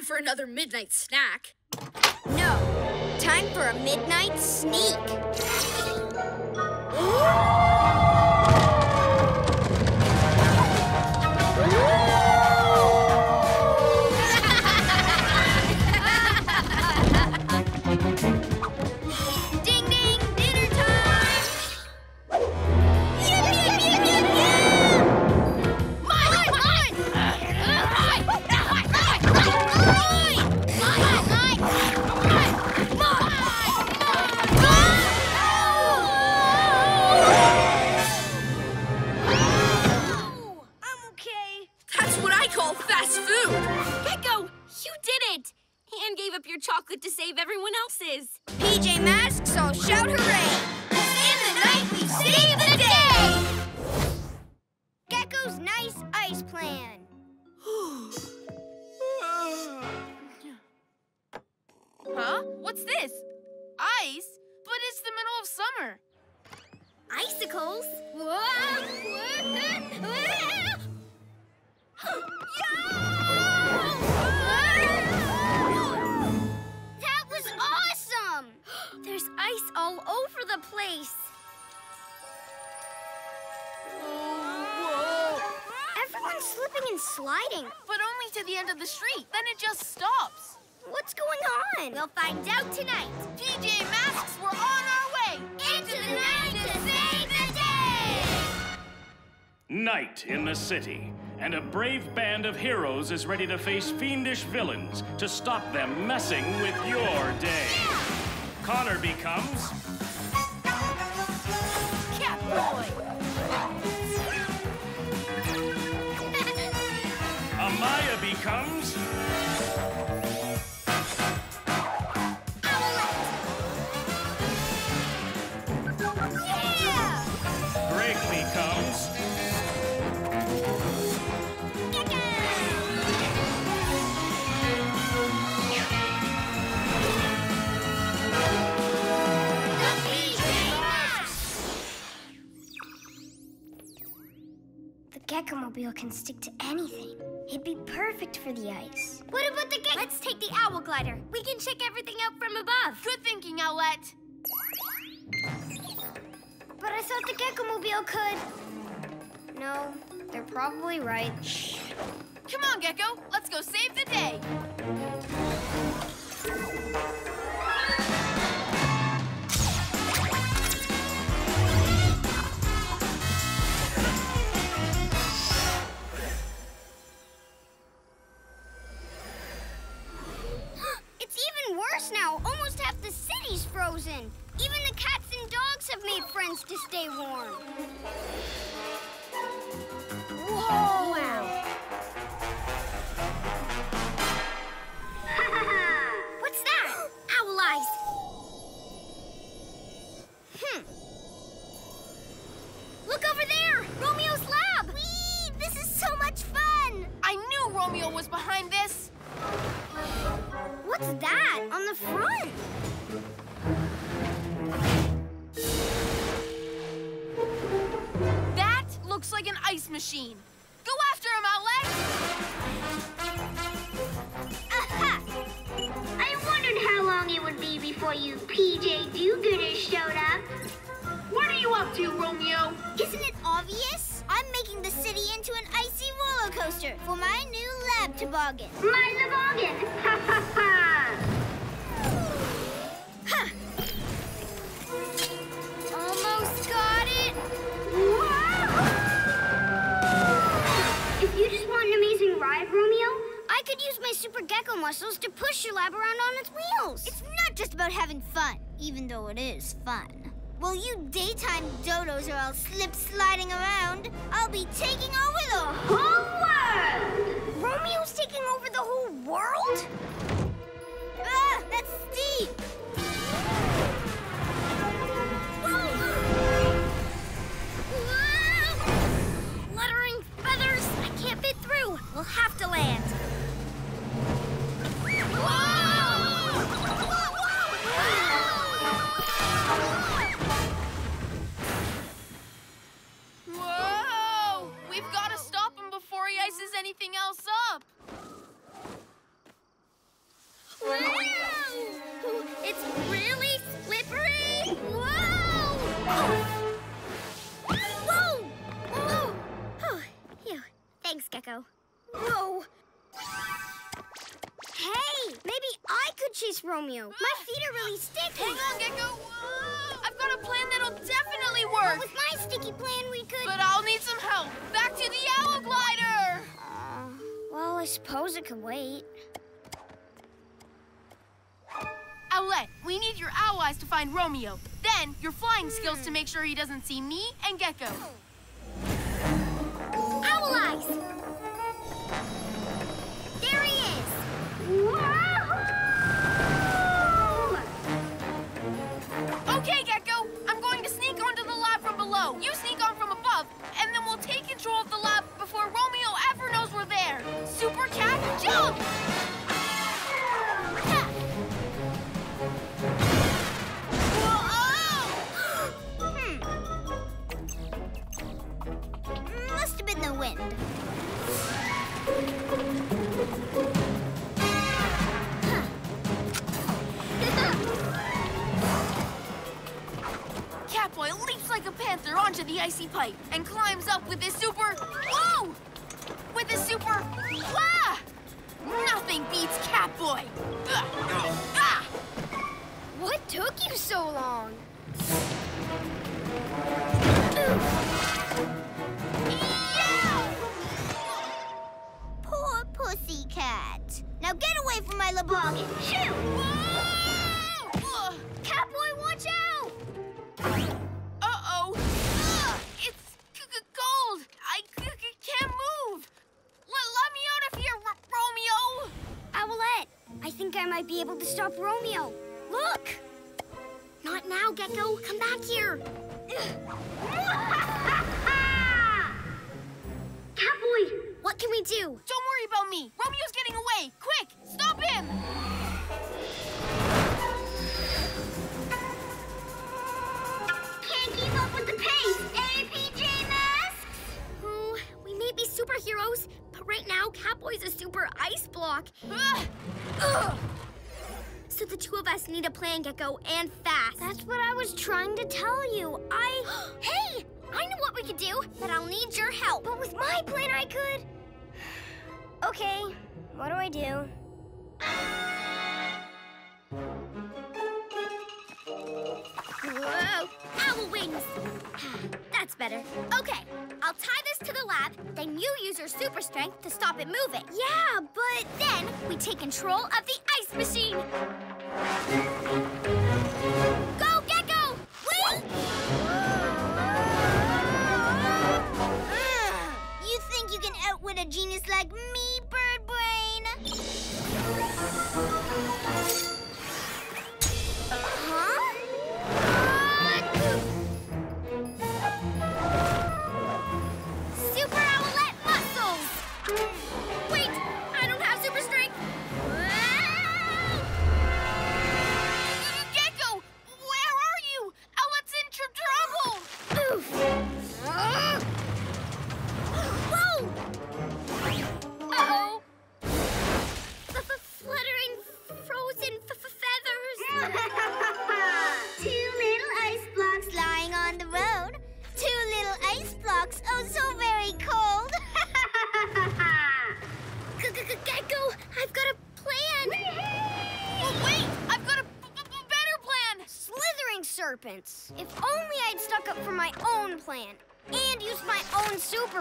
[SPEAKER 10] for
[SPEAKER 14] another midnight snack.
[SPEAKER 10] No, time for a midnight sneak.
[SPEAKER 3] good to save everyone else's.
[SPEAKER 10] PJ Masks, so shout hooray!
[SPEAKER 4] brave band of heroes is ready to face fiendish villains to stop them messing with your day. Connor becomes...
[SPEAKER 6] Catboy!
[SPEAKER 4] Amaya becomes...
[SPEAKER 1] Gekkomobile can stick to anything. It'd be perfect for the ice.
[SPEAKER 8] What about the gecko? Let's take the owl glider. We can check everything out from above.
[SPEAKER 6] Good thinking, Owlette.
[SPEAKER 1] But I thought the Gekkomobile could... No, they're probably right. Shh.
[SPEAKER 6] Come on, Gekko. Let's go save the day.
[SPEAKER 8] you
[SPEAKER 1] daytime dodos or I'll slip sliding around, I'll be taking
[SPEAKER 10] off need your owl eyes to find Romeo. Then your flying skills to make sure he doesn't see me and Gekko.
[SPEAKER 8] Owl eyes! There he is!
[SPEAKER 10] Okay, Gekko. I'm going to sneak onto the lab from below. You sneak on from above, and then we'll take control of the lab before Romeo ever knows we're there. Super Cat, jump! Like a panther onto the icy pipe and climbs up with his super. Whoa! With his super. Wah! Nothing beats Catboy. Ah!
[SPEAKER 8] What took you so long?
[SPEAKER 6] Poor pussycat. Now get away from my toboggan. Shoo!
[SPEAKER 8] What do I do? Whoa! Owl wings! That's better. Okay, I'll tie this to the lab, then you use your super strength to stop it moving. Yeah, but then we take control of the ice machine. Go, Gekko! Wait!
[SPEAKER 6] You think you can outwit a genius like me,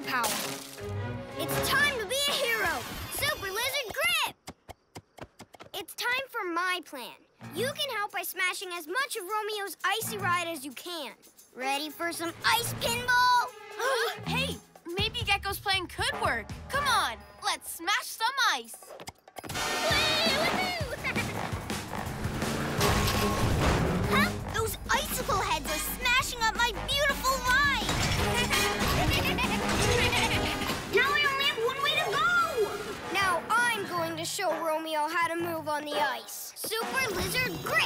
[SPEAKER 8] superpower. It's time to be a hero. Super Lizard Grip! It's time for my plan. You can help by smashing as much of Romeo's icy ride as you can. Ready for some ice pinball?
[SPEAKER 10] hey, maybe Gekko's plan could work. Come on, let's smash some ice.
[SPEAKER 6] huh? Those icicle heads
[SPEAKER 1] on the ice. Super Lizard Grip.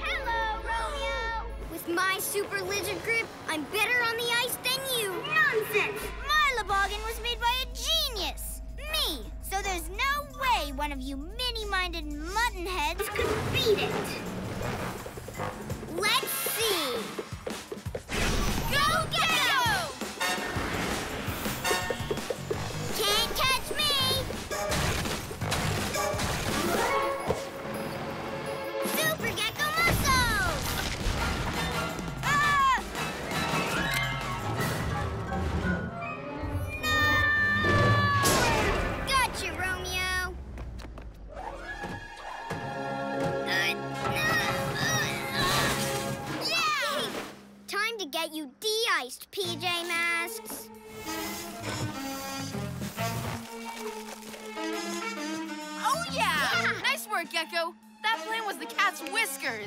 [SPEAKER 1] Hello, Romeo. With my Super Lizard Grip, I'm better on the ice than you. Nonsense! My Laboggin was made by a genius. Me. So there's no way one of you mini-minded mutton heads could beat it. Let's see. Go,
[SPEAKER 10] Gekko!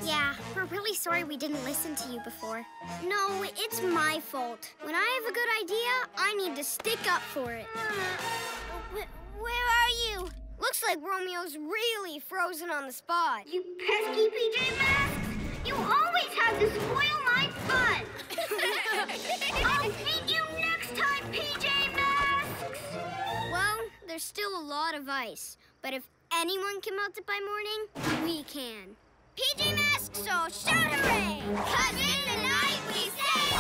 [SPEAKER 10] Yeah,
[SPEAKER 1] we're really sorry we didn't listen to you before. No, it's my fault. When I have a good idea, I need to stick up for it. Uh, Wh- where are you? Looks like Romeo's really frozen on the spot. You pesky PJ Masks! You always have to spoil my fun! I'll meet you next time, PJ Masks! Well, there's still a lot of ice, but if anyone can melt it by morning, we can. PJ Masks, so shout hooray! Cause in the night we save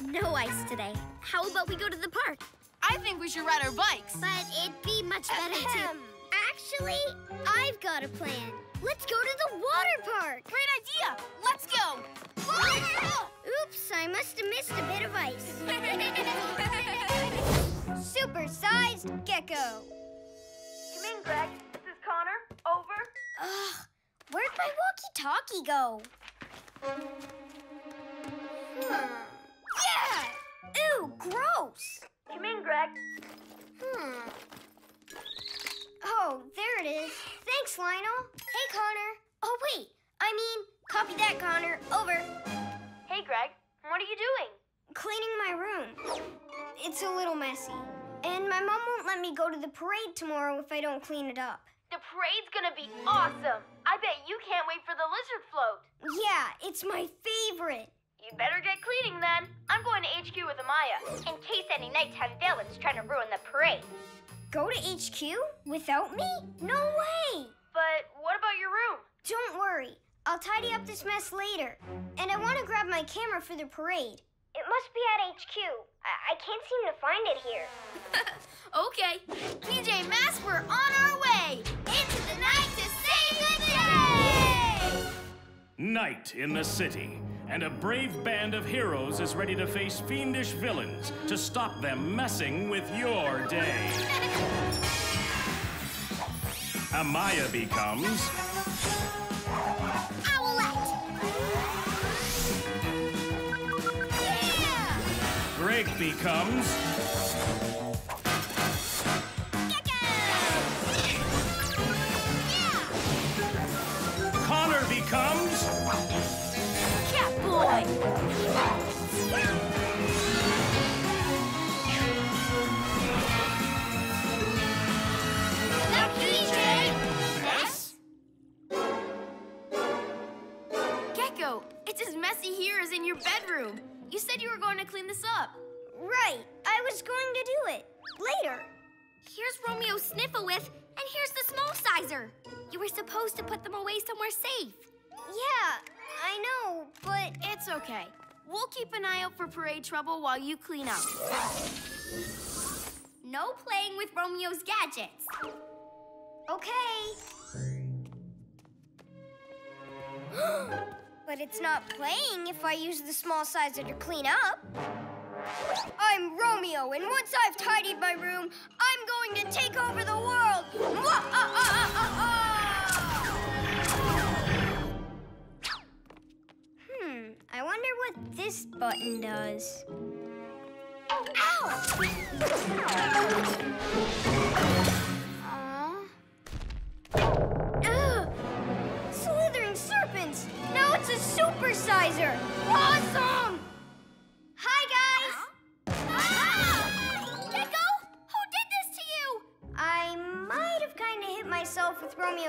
[SPEAKER 1] the day!
[SPEAKER 5] No ice today. How about we go to the park?
[SPEAKER 10] I think we should ride our bikes.
[SPEAKER 1] But it'd be much better to... Actually, I've got a plan. Let's go to the water park.
[SPEAKER 10] Great idea. Let's go.
[SPEAKER 1] Oops, I must have missed a bit of ice. Super-sized Gekko.
[SPEAKER 5] Come in, Greg. This is Connor. Over.
[SPEAKER 1] Ugh, where'd my walkie-talkie go? Hmm. Yeah! Ew, gross!
[SPEAKER 5] Come in, Greg.
[SPEAKER 1] Hmm. Oh, there it is. Thanks, Lionel. Hey, Connor. Oh, wait. I mean, copy that, Connor. Over.
[SPEAKER 5] Hey, Greg. What are you doing?
[SPEAKER 1] Cleaning my room. It's a little messy. And my mom won't let me go to the parade tomorrow if I don't clean it up.
[SPEAKER 5] The parade's gonna be awesome. I bet you can't wait for the lizard float.
[SPEAKER 1] Yeah, it's my favorite.
[SPEAKER 5] You better get cleaning then. I'm going to HQ with Amaya.
[SPEAKER 15] In case any nighttime villain's trying to ruin the parade.
[SPEAKER 1] Go to HQ without me? No way!
[SPEAKER 5] But what about your room?
[SPEAKER 1] Don't worry. I'll tidy up this mess later. And I want to grab my camera for the parade. It must be at HQ. I, I can't seem to find it here.
[SPEAKER 10] Okay. PJ Masks, we're on our way. Into the night to save the day.
[SPEAKER 4] Night in the city, and a brave band of heroes is ready to face fiendish villains to stop them messing with your day. Amaya becomes Greg becomes Connor becomes
[SPEAKER 10] Catboy.
[SPEAKER 1] The PJ
[SPEAKER 10] Mess? Gekko, it's as messy here as in your bedroom. You said you were going to clean this up.
[SPEAKER 1] Right. I was going to do it. Later.
[SPEAKER 8] Here's Romeo's Sniffawith, and here's the small sizer. You were supposed to put them away somewhere safe.
[SPEAKER 1] Yeah, I know, but
[SPEAKER 10] It's okay. We'll keep an eye out for parade trouble while you clean up.
[SPEAKER 8] No playing with Romeo's gadgets.
[SPEAKER 1] okay. but it's not playing if I use the small sizer to clean up. I'm Romeo, and once I've tidied my room, I'm going to take over the world! Hmm, I wonder what this button does. Ow! Ugh! Slithering serpents! Now it's a supersizer! Awesome!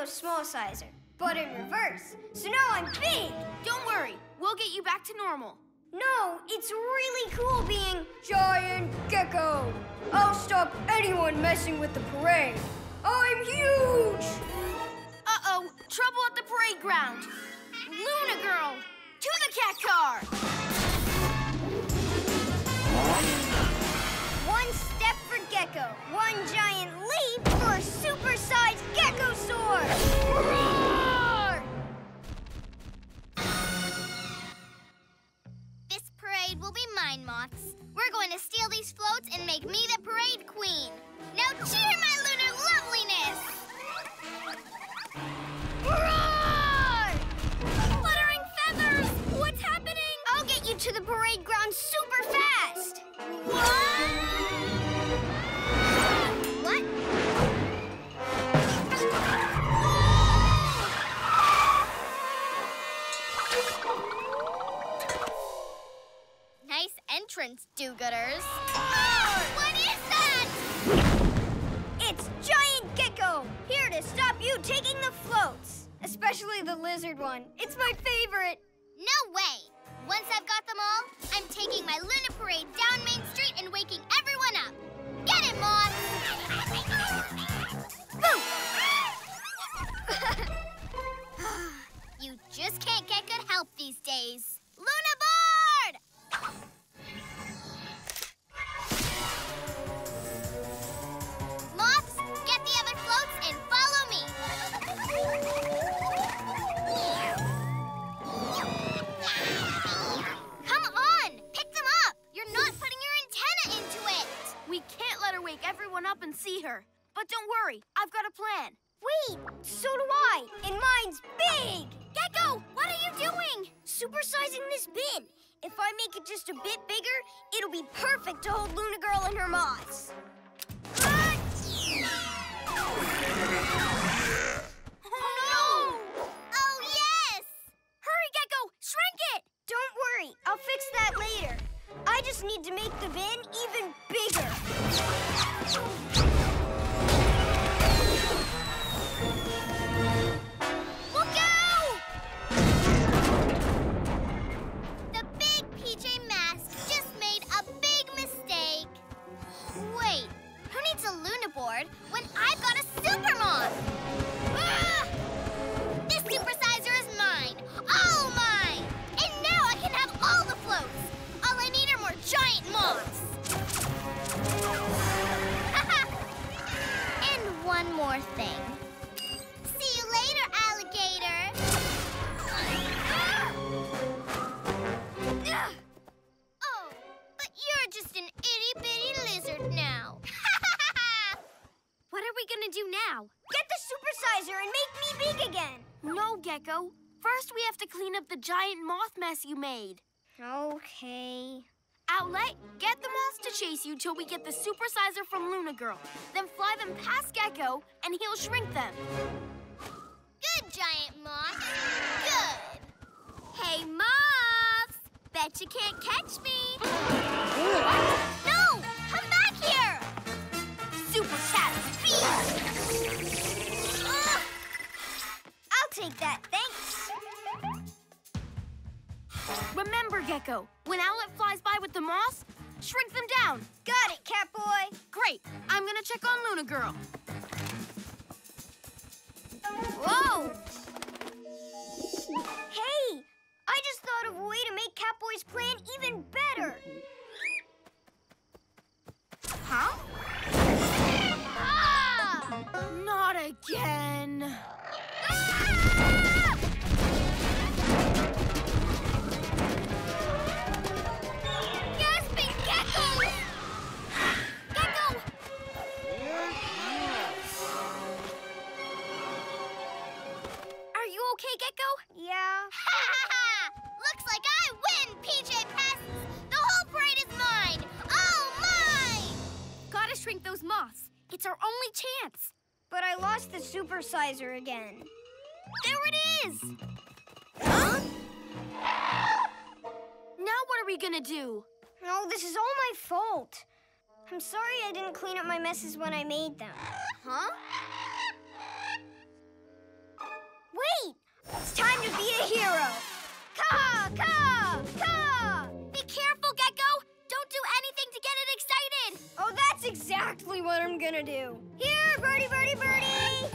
[SPEAKER 1] Small sizer, but in reverse. So now I'm big!
[SPEAKER 10] Don't worry, we'll get you back to normal.
[SPEAKER 1] No, it's really cool being Giant Gekko. I'll stop anyone messing with the parade. I'm huge!
[SPEAKER 10] Uh-oh, trouble at the parade ground. Luna Girl, to the cat car!
[SPEAKER 1] Gekko, one giant leap for a supersized Geckosaur! Roar!
[SPEAKER 8] This parade will be mine, Moths. We're going to steal these floats and make me the parade queen. Now cheer my lunar loveliness!
[SPEAKER 1] Roar!
[SPEAKER 8] Fluttering feathers! What's happening?
[SPEAKER 1] I'll get you to the parade ground super fast!
[SPEAKER 8] Entrance, do-gooders. What is that?
[SPEAKER 1] It's Giant Gekko, here to stop you taking the floats. Especially the lizard one. It's my favorite.
[SPEAKER 8] No way! Once I've got them all, I'm taking my Luna Parade down Main Street and waking everyone up. Get it, Moth! you just can't get good help these days. Luna Board!
[SPEAKER 10] Everyone up and see her. But don't worry, I've got a plan.
[SPEAKER 1] Wait, so do I. And mine's big.
[SPEAKER 8] Gekko, what are you doing?
[SPEAKER 1] Supersizing this bin. If I make it just a bit bigger, it'll be perfect to hold Luna Girl and her moths.
[SPEAKER 8] Oh, no! Oh, yes!
[SPEAKER 1] Hurry, Gekko! Shrink it! Don't worry, I'll fix that later. I just need to make the bin even bigger.
[SPEAKER 8] Look out! The big PJ Masks just made a big mistake. Wait, who needs a Luna board when I've got a Super more thing. See you later, alligator. Ah! oh, but you're just an itty bitty lizard now.
[SPEAKER 7] What are we gonna do now?
[SPEAKER 1] Get the supersizer and make me big again.
[SPEAKER 10] No, Gekko. First, we have to clean up the giant moth mess you made.
[SPEAKER 1] Okay.
[SPEAKER 10] Owlette, get the moths to chase you till we get the supersizer from Luna Girl. Then fly them past Gekko, and he'll shrink them.
[SPEAKER 8] Good, giant moth. Good.
[SPEAKER 7] Hey, moths! Bet you can't catch me.
[SPEAKER 8] No! Come back here!
[SPEAKER 10] Super cat speed!
[SPEAKER 1] I'll take that, thanks.
[SPEAKER 10] Remember, Gekko, when Owlette flies by with the moss, shrink them down.
[SPEAKER 1] Got it, Catboy.
[SPEAKER 10] Great. I'm gonna check on Luna Girl.
[SPEAKER 1] Whoa! Hey, I just thought of a way to make Catboy's plan even better.
[SPEAKER 10] Huh?
[SPEAKER 8] Ah!
[SPEAKER 10] Not again.
[SPEAKER 8] Gasping
[SPEAKER 7] okay, Gekko?
[SPEAKER 1] Yeah.
[SPEAKER 8] Ha ha ha! Looks like I win, PJ Pests! The whole parade is mine! All mine!
[SPEAKER 7] Gotta shrink those moths. It's our only chance.
[SPEAKER 1] But I lost the supersizer again.
[SPEAKER 7] There it is!
[SPEAKER 8] Huh?
[SPEAKER 10] Now what are we gonna do?
[SPEAKER 6] No, this is all my fault. I'm sorry I didn't clean up my messes when I made them.
[SPEAKER 8] Huh?
[SPEAKER 6] Wait! It's time to be a hero! Ka! Ka! Ka!
[SPEAKER 8] Be careful, Gekko! Don't do anything to get it excited!
[SPEAKER 6] Oh, that's exactly what I'm gonna do. Here, birdie, birdie, birdie!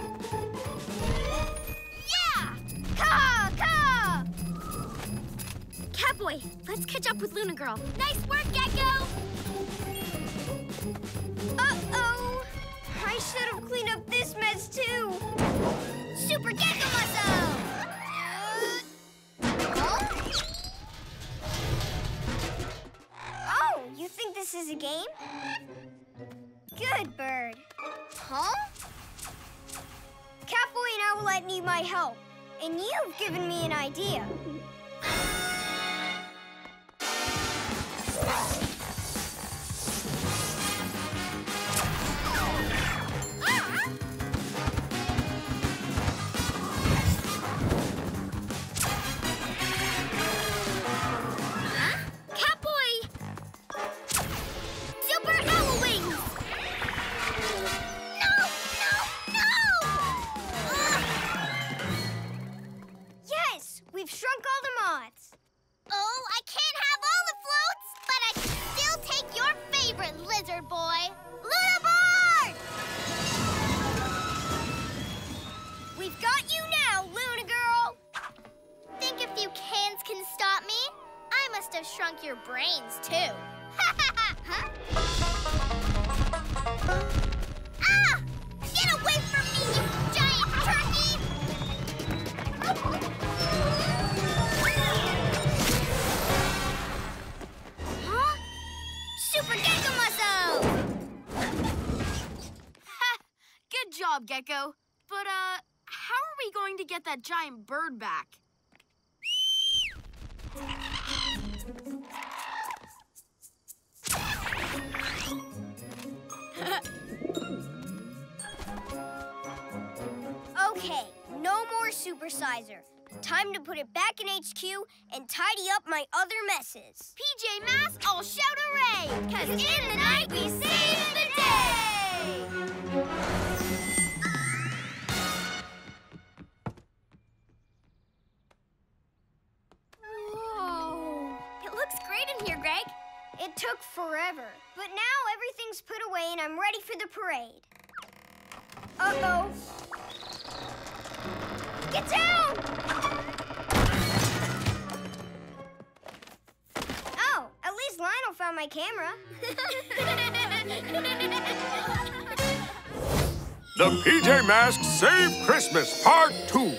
[SPEAKER 8] Yeah!
[SPEAKER 6] Ka! Ka!
[SPEAKER 8] Catboy, let's catch up with Luna Girl. Nice work, Gekko!
[SPEAKER 6] Uh-oh! I should have cleaned up this mess, too.
[SPEAKER 8] Super Gekko Muscle!
[SPEAKER 6] You think this is a game? Good bird.
[SPEAKER 8] Huh?
[SPEAKER 6] Catboy and Owlette need my help, and you've given me an idea.
[SPEAKER 8] Get
[SPEAKER 10] that giant bird back?
[SPEAKER 6] Okay, no more supersizer. Time to put it back in HQ and tidy up my other messes.
[SPEAKER 8] PJ Masks, all shout hooray! Cause in the night we save the day! It
[SPEAKER 6] took forever, but now everything's put away and I'm ready for the parade. Uh-oh. Get down! Oh, at least Lionel found my camera.
[SPEAKER 16] The PJ Masks Save Christmas Part 2.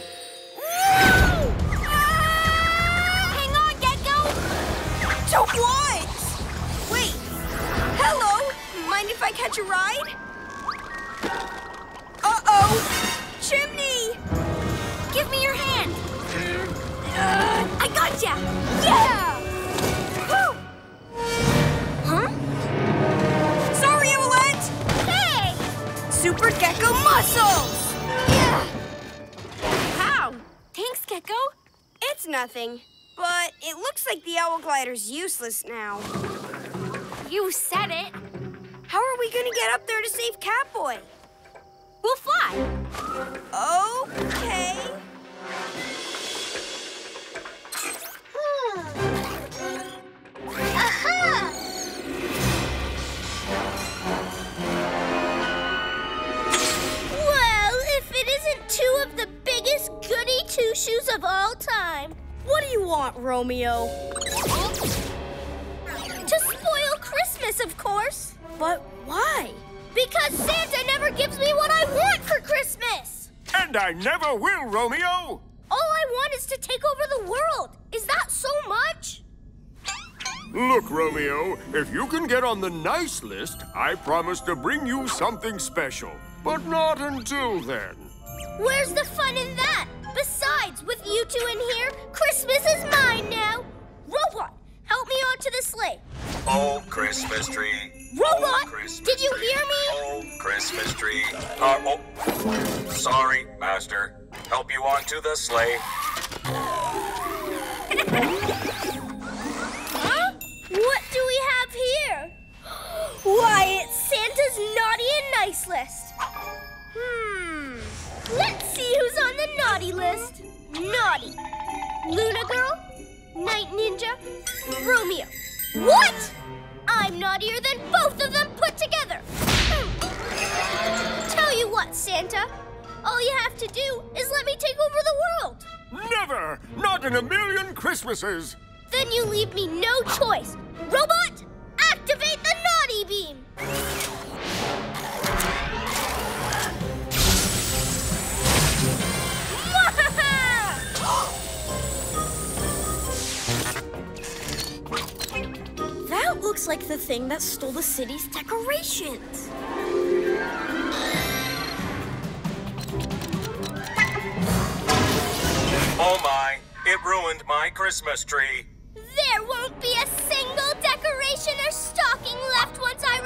[SPEAKER 8] Hang on, Gekko!
[SPEAKER 1] To what? Mind if I catch a ride? Uh-oh. Chimney.
[SPEAKER 8] Give me your hand.
[SPEAKER 1] Uh,
[SPEAKER 8] I gotcha!
[SPEAKER 1] yeah. Huh? Sorry, Owlette.
[SPEAKER 8] Hey!
[SPEAKER 1] Super Gekko muscles.
[SPEAKER 8] Yeah!
[SPEAKER 1] How? Thanks, Gekko. It's nothing. But it looks like the owl glider's useless now.
[SPEAKER 8] You said it.
[SPEAKER 1] How are we gonna get up there to save Catboy?
[SPEAKER 8] We'll fly.
[SPEAKER 1] Okay. Hmm.
[SPEAKER 8] Aha! Well, if it isn't two of the biggest goody two shoes of all time.
[SPEAKER 1] What do you want, Romeo?
[SPEAKER 8] To spoil Christmas, of course.
[SPEAKER 1] But why?
[SPEAKER 8] Because Santa never gives me what I want for Christmas.
[SPEAKER 16] And I never will, Romeo.
[SPEAKER 8] All I want is to take over the world. Is that so much?
[SPEAKER 16] Look, Romeo, if you can get on the nice list, I promise to bring you something special. But not until then.
[SPEAKER 8] Where's the fun in that? Besides, with you two in here, Christmas is mine now. Robot, help me onto the sleigh.
[SPEAKER 13] Oh, Christmas tree.
[SPEAKER 8] Robot!
[SPEAKER 13] Christmas
[SPEAKER 8] did you
[SPEAKER 13] tree.
[SPEAKER 8] hear me?
[SPEAKER 13] Oh, Christmas tree. Uh, oh. Sorry, Master. Help you onto the sleigh.
[SPEAKER 8] huh?
[SPEAKER 2] What
[SPEAKER 8] do we have here?
[SPEAKER 2] Why, it's Santa's naughty and
[SPEAKER 8] nice list. Hmm. Let's see who's on the naughty list. Naughty. Luna Girl, Night Ninja, Romeo. What? I'm naughtier than both of them put together. Tell you what, Santa. All you have to do is let me take over the world.
[SPEAKER 16] Never! Not in a million Christmases!
[SPEAKER 8] Then you leave me no choice. Robot, activate the naughty beam! That looks like the thing that stole the city's decorations.
[SPEAKER 13] Oh my, it ruined my Christmas tree.
[SPEAKER 8] There won't be a single decoration or stocking left once I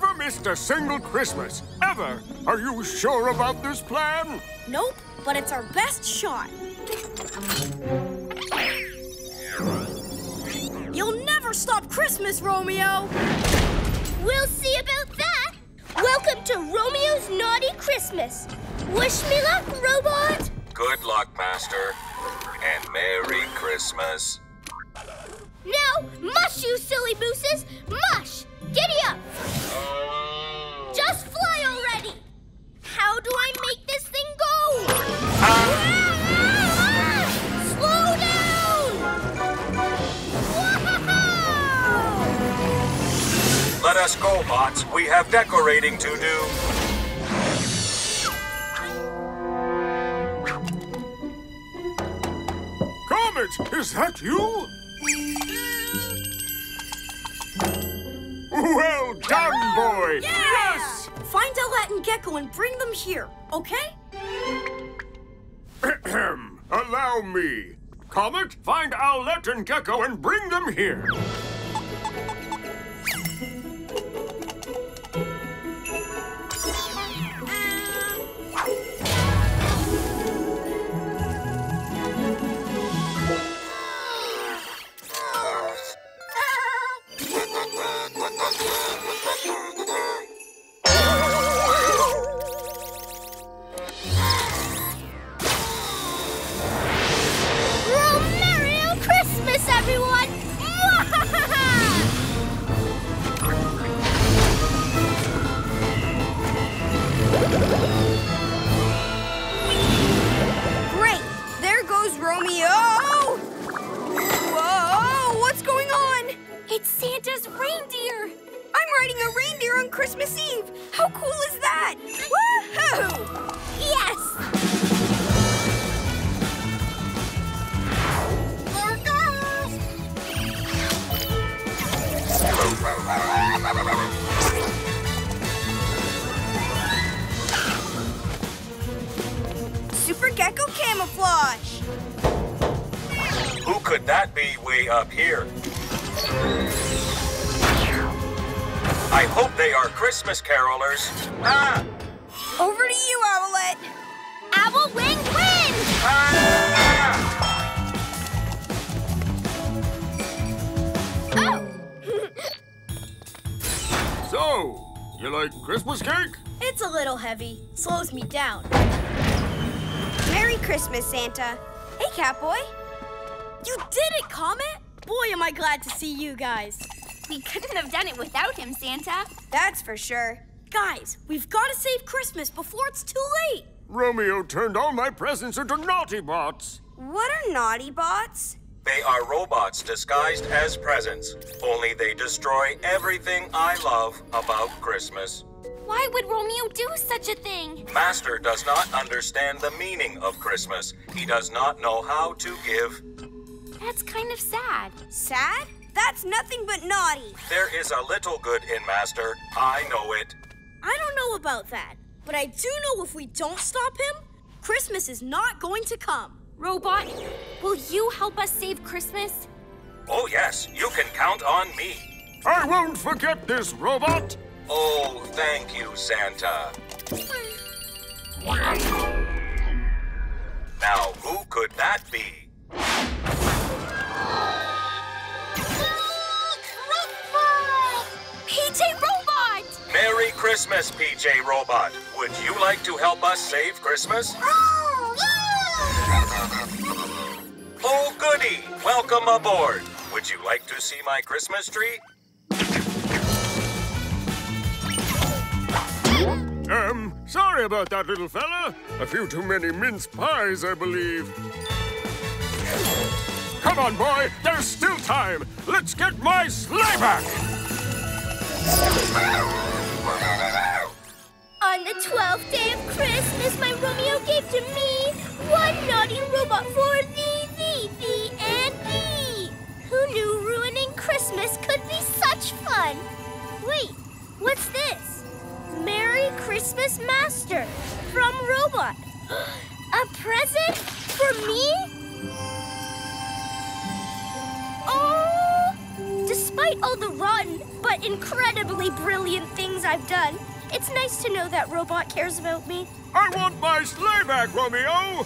[SPEAKER 16] never missed a single Christmas. Ever. Are you sure about this plan?
[SPEAKER 8] Nope, but it's our best shot. You'll never stop Christmas, Romeo! We'll see about that! Welcome to Romeo's Naughty Christmas! Wish me luck, robot!
[SPEAKER 13] Good luck, Master. And Merry Christmas.
[SPEAKER 8] Now, mush, you silly mooses! Mush!
[SPEAKER 13] Us go, bots. We have decorating to do.
[SPEAKER 16] Comet, is that you? Well done, boy! Yes!
[SPEAKER 8] Find Owlette and Gekko and bring them here, okay?
[SPEAKER 16] Ahem. Allow me. Comet, find Owlette and Gekko and bring them here.
[SPEAKER 1] Santa. Hey, Catboy.
[SPEAKER 8] You did it, Comet! Boy, am I glad to see you guys.
[SPEAKER 3] We couldn't have done it without him, Santa.
[SPEAKER 1] That's for sure.
[SPEAKER 8] Guys, we've got to save Christmas before it's too late.
[SPEAKER 16] Romeo turned all my presents into naughty bots.
[SPEAKER 1] What are naughty bots?
[SPEAKER 13] They are robots disguised as presents. Only they destroy everything I love about Christmas.
[SPEAKER 3] Why would Romeo do such a thing?
[SPEAKER 13] Master does not understand the meaning of Christmas. He does not know how to give.
[SPEAKER 3] That's kind of sad.
[SPEAKER 1] Sad? That's nothing but naughty.
[SPEAKER 13] There is a little good in Master. I know it.
[SPEAKER 8] I don't know about that, but I do know if we don't stop him, Christmas is not going to come.
[SPEAKER 3] Robot, will you help us save Christmas?
[SPEAKER 13] Oh, yes, you can count on me.
[SPEAKER 16] I won't forget this, robot.
[SPEAKER 13] Oh, thank you, Santa. Now, who could that be?
[SPEAKER 3] PJ Robot!
[SPEAKER 13] Merry Christmas, PJ Robot. Would you like to help us save Christmas? Oh, goody! Welcome aboard. Would you like to see my Christmas tree?
[SPEAKER 16] Sorry about that, little fella. A few too many mince pies, I believe. Come on, boy. There's still time. Let's get my sleigh back.
[SPEAKER 2] On the 12th day of Christmas, my Romeo gave to me one naughty robot for thee, thee, thee, and thee. Who knew ruining Christmas could be such fun? Wait, what's this? Merry Christmas Master from Robot. A present for me? Oh! Despite all the rotten but incredibly brilliant things I've done, it's nice to know that Robot cares about me.
[SPEAKER 16] I want my sleigh back, Romeo.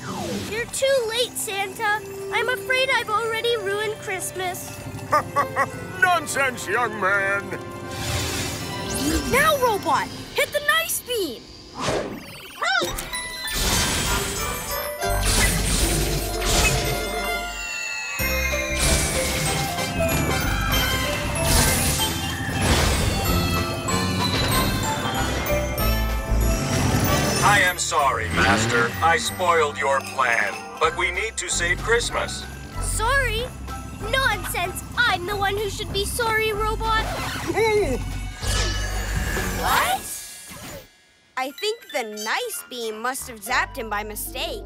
[SPEAKER 2] You're too late, Santa. I'm afraid I've already ruined Christmas.
[SPEAKER 16] Nonsense, young man.
[SPEAKER 7] Now, Robot, hit the nice beam.
[SPEAKER 13] I am sorry, Master. I spoiled your plan. But we need to save Christmas.
[SPEAKER 2] Sorry? Nonsense. I'm the one who should be sorry, Robot.
[SPEAKER 1] What? I think the nice beam must have zapped him by mistake.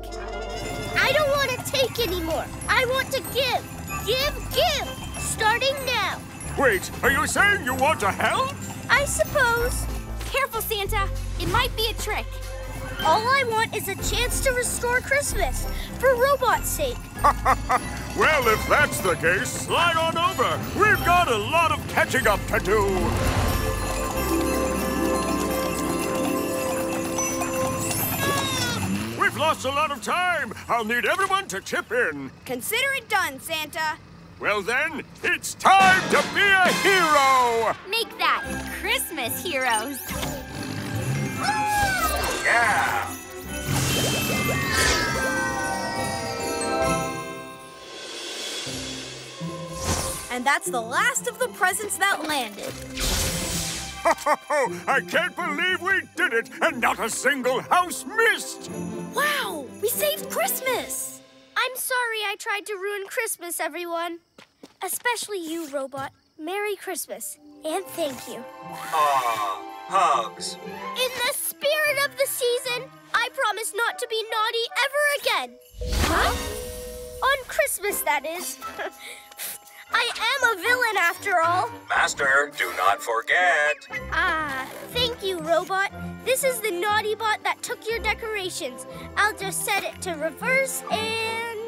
[SPEAKER 2] I don't want to take anymore. I want to give. Give, give. Starting now.
[SPEAKER 16] Wait, are you saying you want to help?
[SPEAKER 2] I suppose.
[SPEAKER 3] Careful, Santa. It might be a trick.
[SPEAKER 2] All I want is a chance to restore Christmas for Robot's sake.
[SPEAKER 16] well, if that's the case, slide on over. We've got a lot of catching up to do. We've lost a lot of time. I'll need everyone to chip in.
[SPEAKER 1] Consider it done, Santa.
[SPEAKER 16] Well, then, it's time to be a hero!
[SPEAKER 3] Make that Christmas heroes.
[SPEAKER 13] Yeah!
[SPEAKER 7] And that's the last of the presents that landed.
[SPEAKER 16] I can't believe we did it, and not a single house missed!
[SPEAKER 7] Wow, we saved Christmas!
[SPEAKER 2] I'm sorry I tried to ruin Christmas, everyone. Especially you, Robot. Merry Christmas, and thank you.
[SPEAKER 13] Aw, hugs.
[SPEAKER 2] In the spirit of the season, I promise not to be naughty ever again.
[SPEAKER 7] Huh?
[SPEAKER 2] On Christmas, that is. I am a villain after all.
[SPEAKER 13] Master, do not forget.
[SPEAKER 2] Ah, thank you, Robot. This is the naughty bot that took your decorations. I'll just set it to reverse and...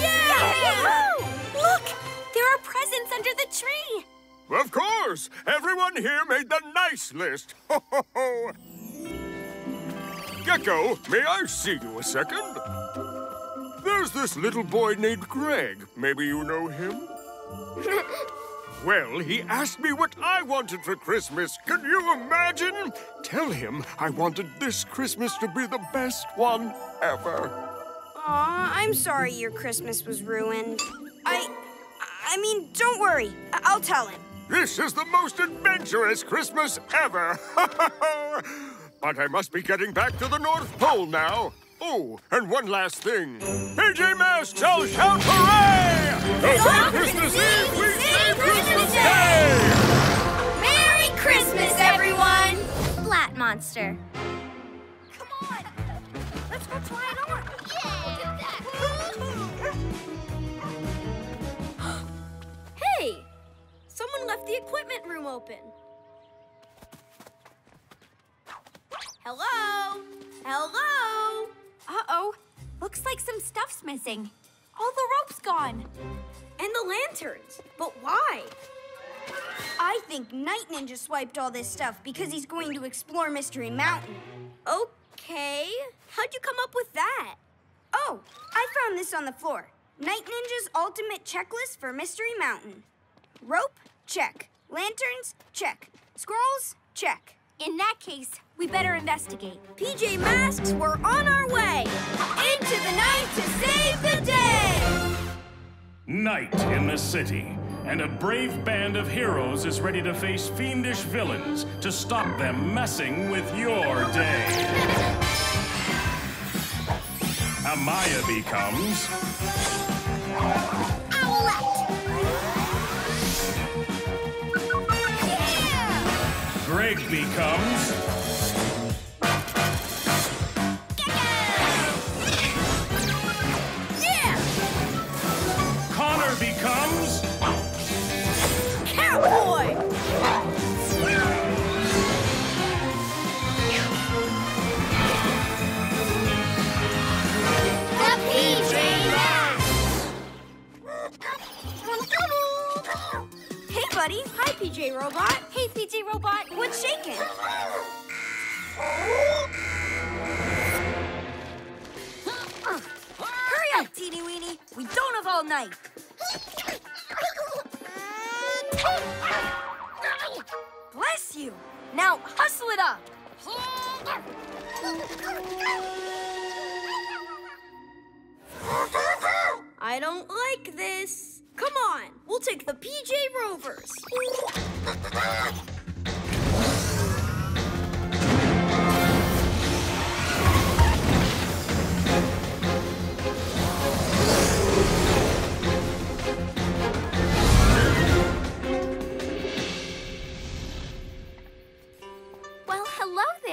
[SPEAKER 3] Yeah! Look! There are presents under the tree!
[SPEAKER 16] Of course! Everyone here made the nice list. Ho, ho, ho. Gekko, may I see you a second? There's this little boy named Greg. Maybe you know him? well, he asked me what I wanted for Christmas. Can you imagine? Tell him I wanted this Christmas to be the best one ever.
[SPEAKER 1] Aw, I'm sorry your Christmas was ruined. I. I mean, don't worry. I- I'll tell him.
[SPEAKER 16] This is the most adventurous Christmas ever. but I must be getting back to the North Pole now. Oh, and one last thing. PJ Masks shall shout hooray! On Christmas Eve, we save Christmas Day!
[SPEAKER 7] Merry Christmas, everyone!
[SPEAKER 2] Splat Monster.
[SPEAKER 7] Come on! Let's go try it on! Yeah! hey! Someone left the equipment room open. Hello? Hello?
[SPEAKER 3] Uh-oh. Looks like some stuff's missing. All the rope's gone.
[SPEAKER 7] And the lanterns. But why?
[SPEAKER 3] I think
[SPEAKER 1] Night Ninja swiped all this stuff because he's going to explore Mystery Mountain. Okay. How'd you come up with that? Oh, I found this on the floor. Night Ninja's ultimate checklist for Mystery Mountain. Rope, check. Lanterns, check. Scrolls, check.
[SPEAKER 3] In that case, we better investigate.
[SPEAKER 1] PJ Masks, we're on our way! Into the night to save the day!
[SPEAKER 4] Night in the city, and a brave band of heroes is ready to face fiendish villains to stop them messing with your day. Amaya becomes Owlette! Greg becomes Becomes
[SPEAKER 1] Catboy!
[SPEAKER 6] The PJ Masks!
[SPEAKER 1] Hey, buddy. Hi, PJ Robot.
[SPEAKER 3] Hey, PJ Robot.
[SPEAKER 1] What's shaking?
[SPEAKER 7] Hurry up, teeny weeny. We don't have all night. Bless you. Now hustle it up.
[SPEAKER 1] I don't like this. Come on, we'll take the PJ Rovers.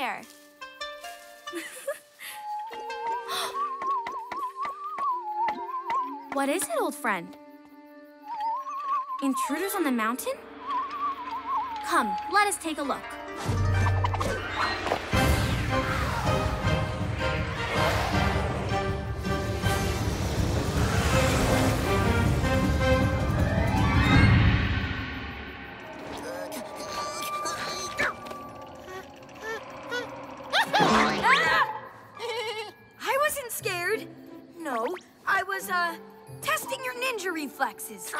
[SPEAKER 3] There. what is it, old friend? Intruders on the mountain? Come, let us take a look.
[SPEAKER 7] No, I was, uh, testing your ninja reflexes.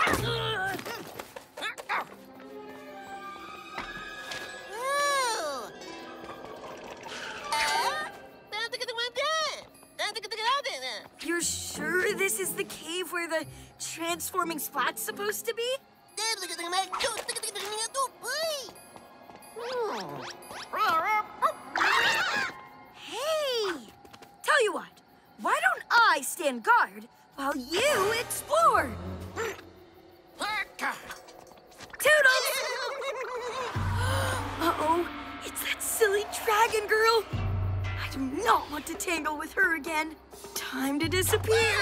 [SPEAKER 7] You're sure this is the cave where the transforming splat's supposed to be? I stand guard while you explore? Toodles! Uh-oh, it's that silly dragon girl. I do not want to tangle with her again. Time to disappear.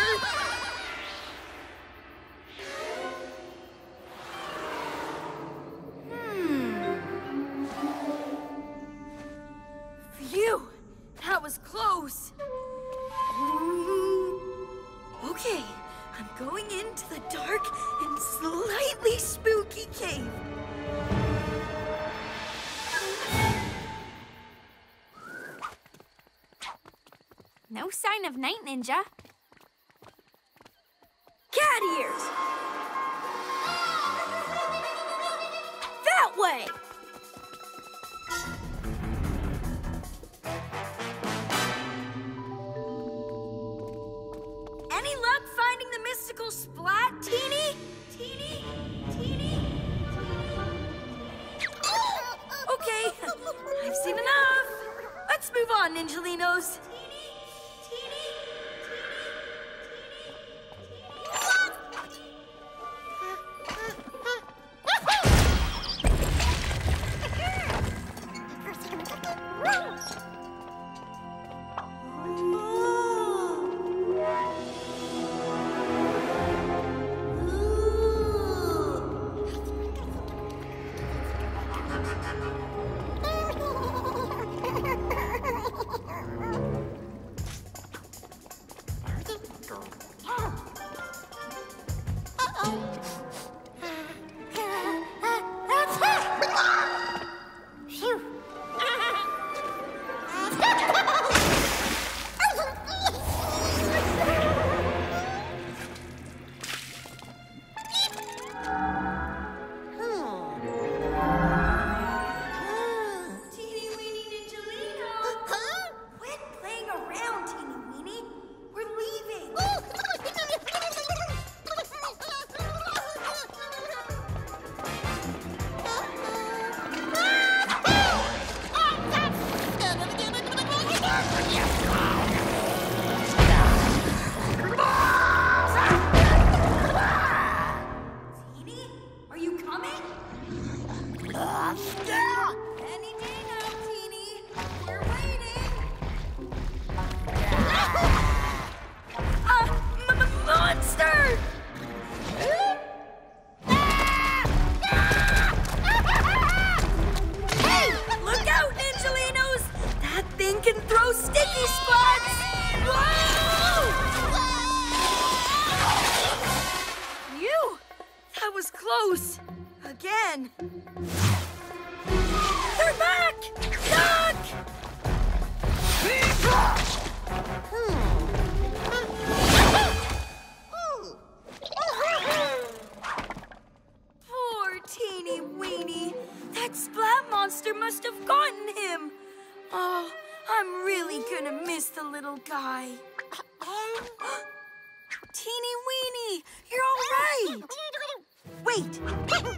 [SPEAKER 7] Oh, I'm really gonna miss the little guy. teeny weeny, you're all right. Wait,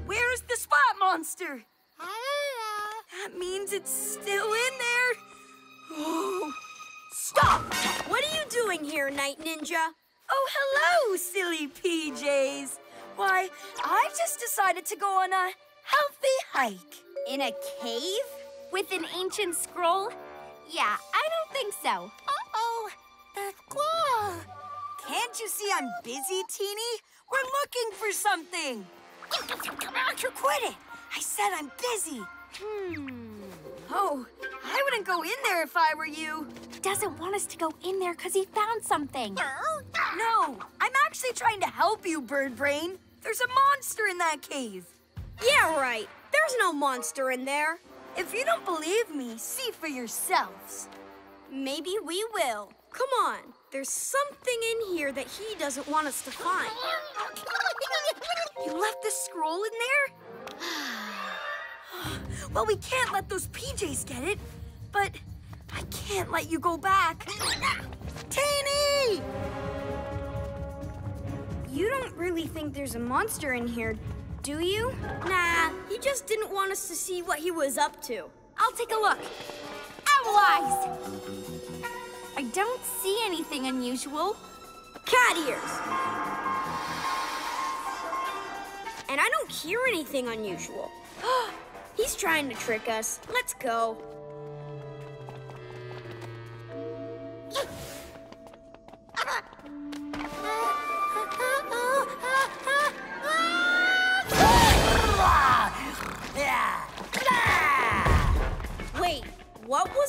[SPEAKER 7] where's the spot monster? That means it's still in there. Oh, stop!
[SPEAKER 1] What are you doing here, Night Ninja?
[SPEAKER 7] Oh, hello, silly PJs. Why, I've just decided to go on a healthy hike.
[SPEAKER 1] In a cave?
[SPEAKER 3] With an ancient scroll? Yeah, I don't think so.
[SPEAKER 7] Uh-oh, the claw. Can't you see I'm busy, Teeny? We're looking for something. You quit it. I said I'm busy. Hmm. Oh, I wouldn't go in there if I were you.
[SPEAKER 3] Doesn't want us to go in there because he found something.
[SPEAKER 7] No, I'm actually trying to help you, Bird Brain. There's a monster in that cave.
[SPEAKER 1] Yeah, right. There's no monster in there.
[SPEAKER 7] If you don't believe me, see for yourselves.
[SPEAKER 1] Maybe we will. Come on. There's something in here that he doesn't want us to find.
[SPEAKER 7] You left the scroll in there? well, we can't let those PJs get it, but I can't let you go back. Teeny!
[SPEAKER 1] You don't really think there's a monster in here, do you? Nah, he just didn't want us to see what he was up to.
[SPEAKER 3] I'll take a look. Ow, eyes! I don't see anything unusual.
[SPEAKER 1] Cat ears! And I don't hear anything unusual. He's trying to trick us. Let's go.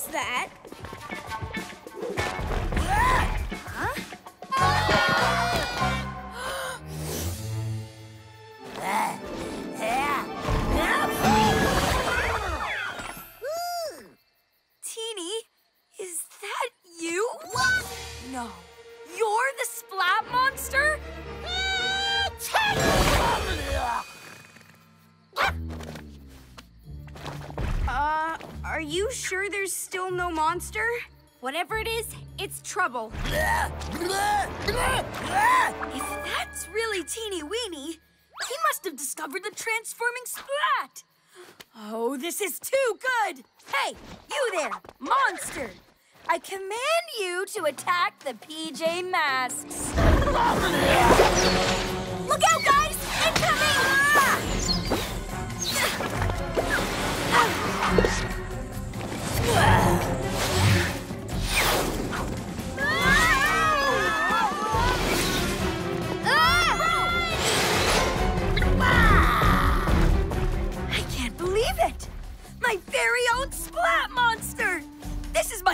[SPEAKER 1] What was that? Are you sure there's still no monster?
[SPEAKER 3] Whatever it is, it's trouble.
[SPEAKER 7] If that's really Teeny Weeny, he must have discovered the transforming splat. Oh, this is too good. Hey, you there, monster. I command you to attack the PJ Masks. Look out, guys!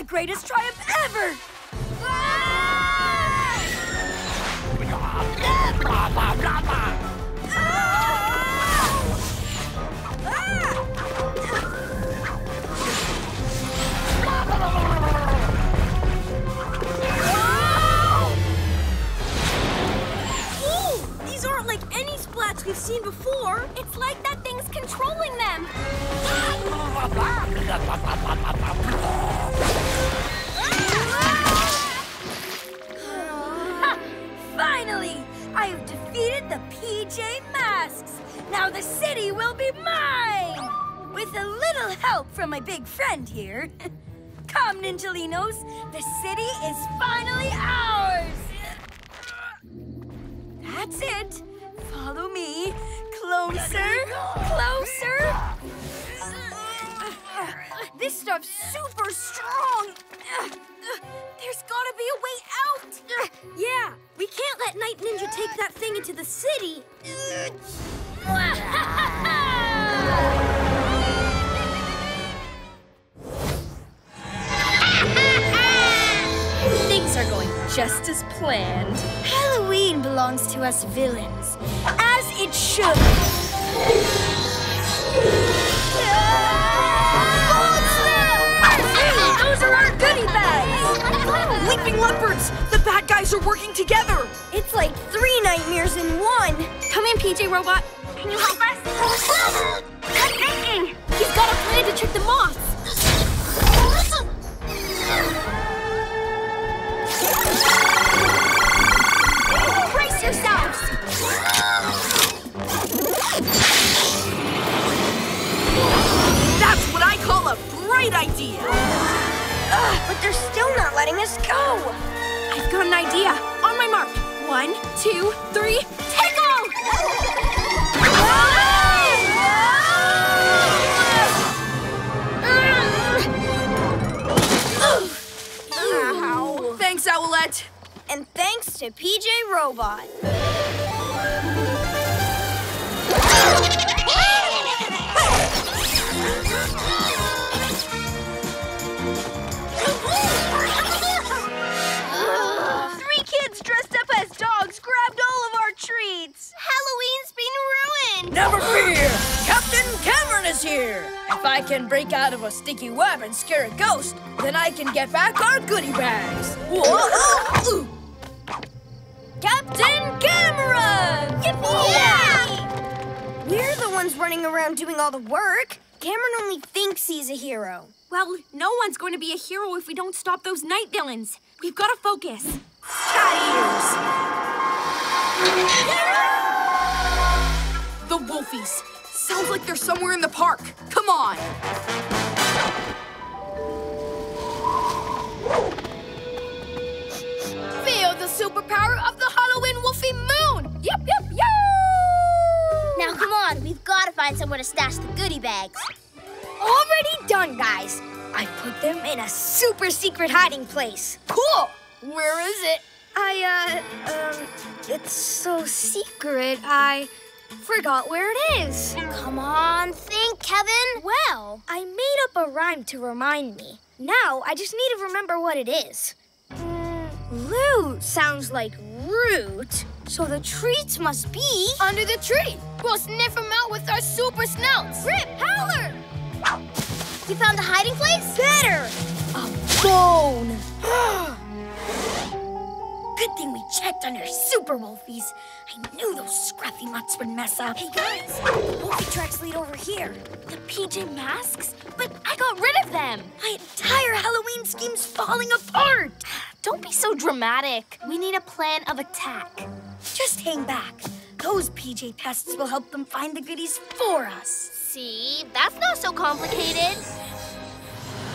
[SPEAKER 7] Greatest triumph ever!
[SPEAKER 1] Ooh, we've seen before.
[SPEAKER 3] It's like that thing's controlling them. Ah!
[SPEAKER 7] Finally! I have defeated the PJ Masks! Now the city will be mine! With a little help from my big friend here. Come, Ninjalinos! The city is finally ours! That's it! Follow me. Closer. Closer.
[SPEAKER 2] This stuff's super strong. There's gotta be a way out. Yeah, we can't let Night Ninja take that thing into the city.
[SPEAKER 7] Are going just as planned.
[SPEAKER 1] Halloween belongs to us villains, as it should. Ah!
[SPEAKER 2] Those are our goodie bags!
[SPEAKER 10] Leaping leopards! The bad guys are working together!
[SPEAKER 1] It's like three nightmares in one.
[SPEAKER 2] Come in, PJ Robot. Can you help us? I'm thinking. He's got a plan to trick the moths.
[SPEAKER 8] Brace yourselves!
[SPEAKER 10] That's what I call a bright idea!
[SPEAKER 1] Ugh, but they're still not letting us go.
[SPEAKER 2] I've got an idea. On my mark. One, two, three, tickle!
[SPEAKER 1] Ow.
[SPEAKER 10] Owlette.
[SPEAKER 1] And thanks to PJ Robot.
[SPEAKER 2] Treats.
[SPEAKER 8] Halloween's been ruined!
[SPEAKER 7] Never fear! Captain Cameron is here! If I can break out of a sticky web and scare a ghost, then I can get back our goodie bags! Whoa! Captain Cameron!
[SPEAKER 8] Yeah!
[SPEAKER 1] We're the ones running around doing all the work. Cameron only thinks he's a hero.
[SPEAKER 3] Well, no one's going to be a hero if we don't stop those night villains. We've got to focus.
[SPEAKER 10] The Wolfies. Sounds like they're somewhere in the park. Come on.
[SPEAKER 17] Feel the superpower of the Halloween Wolfie Moon! Yep, yep, yep!
[SPEAKER 8] Now come on, we've got to find somewhere to stash the goodie bags.
[SPEAKER 1] Already done, guys. I put them in a super secret hiding place.
[SPEAKER 17] Cool! Where is it?
[SPEAKER 1] I, uh, um, it's so secret, I forgot where it is.
[SPEAKER 8] Come on, think, Kevin.
[SPEAKER 1] Well, I made up a rhyme to remind me. Now, I just need to remember what it is. Mm, loot sounds like root, so the treats must be...
[SPEAKER 17] Under the tree. We'll sniff them out with our super snouts.
[SPEAKER 8] Rip, Howler! You found the hiding place?
[SPEAKER 1] Better! A bone!
[SPEAKER 2] Good thing we checked on our super wolfies. I knew those scruffy mutts would mess up.
[SPEAKER 1] Hey, guys, wolfie tracks lead over here.
[SPEAKER 3] The PJ masks? But I got rid of them.
[SPEAKER 2] My entire Halloween scheme's falling apart.
[SPEAKER 3] Don't be so dramatic. We need a plan of attack.
[SPEAKER 2] Just hang back. Those PJ pests will help them find the goodies for us.
[SPEAKER 5] See, that's not so complicated.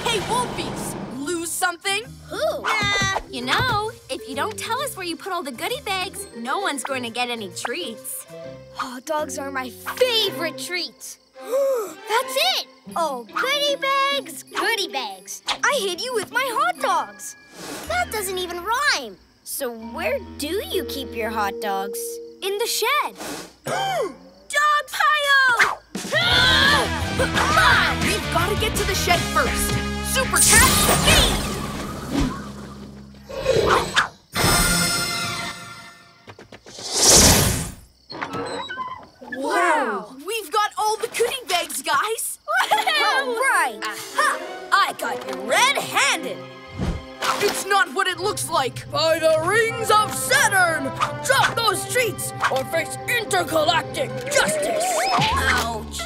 [SPEAKER 10] Hey, Wolfies!
[SPEAKER 3] You know, if you don't tell us where you put all the goodie bags, no one's going to get any treats.
[SPEAKER 1] Hot dogs are my favorite treat.
[SPEAKER 8] That's it! Oh, goodie bags, goodie bags.
[SPEAKER 1] I hid you with my hot dogs.
[SPEAKER 8] That doesn't even rhyme.
[SPEAKER 1] So where do you keep your hot dogs?
[SPEAKER 3] In the shed.
[SPEAKER 2] Dog pile!
[SPEAKER 10] Come on! We've got to get to the shed first. Super Cat,
[SPEAKER 7] red-handed!
[SPEAKER 10] It's not what it looks like!
[SPEAKER 7] By the rings of Saturn! Drop those treats or face intergalactic justice! Ouch!